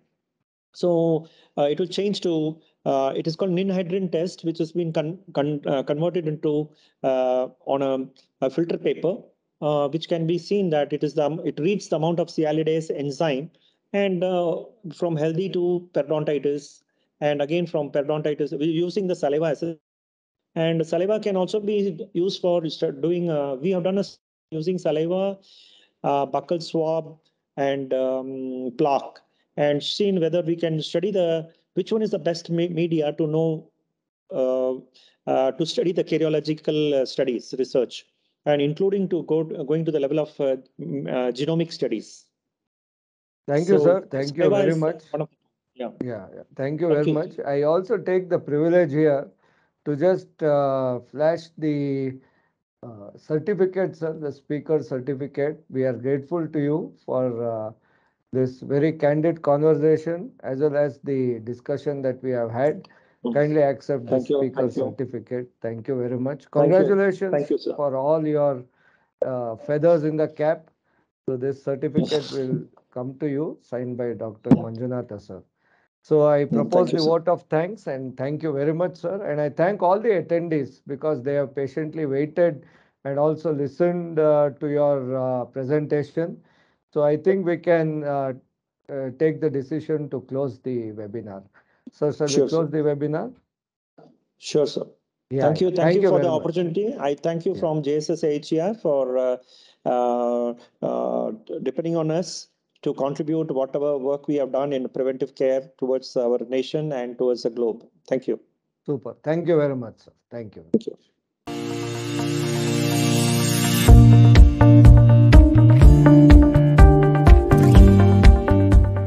So it will change to uh, it is called ninhydrin test, which has been con con uh, converted into uh, on a, a, filter paper, uh, which can be seen that it is the it reads the amount of sialidase enzyme, and uh, from healthy to periodontitis, and again from periodontitis, using the saliva. And saliva can also be used for doing. Uh, we have done a using saliva, buccal swab, and um, plaque, and seen whether we can study the which one is the best me media to know uh, uh, to study the cariological uh, studies research and including to go going to the level of uh, uh, genomic studies thank so, you sir thank you very much of, yeah. yeah. yeah thank you very okay. much i also take the privilege here to just uh, flash the uh, certificate sir the speaker certificate we are grateful to you for this very candid conversation as well as the discussion that we have had. Kindly accept the speaker certificate. Thank you very much. Congratulations Thank you. Thank you, for all your uh, feathers in the cap. So this certificate will come to you, signed by Dr. Manjunatha sir. So I mm, propose you, the sir. vote of thanks and thank you very much, sir. And I thank all the attendees because they have patiently waited and also listened uh, to your uh, presentation. So I think we can uh, uh, take the decision to close the webinar. So, shall sure, we close sir. the webinar? Sure, sir. Yeah, thank you. Thank, thank you, you for the much. opportunity. I thank you yeah. from JSS for uh, uh, uh, depending on us to contribute whatever work we have done in preventive care towards our nation and towards the globe. Thank you. Super. Thank you very much, sir. Thank you. Thank you.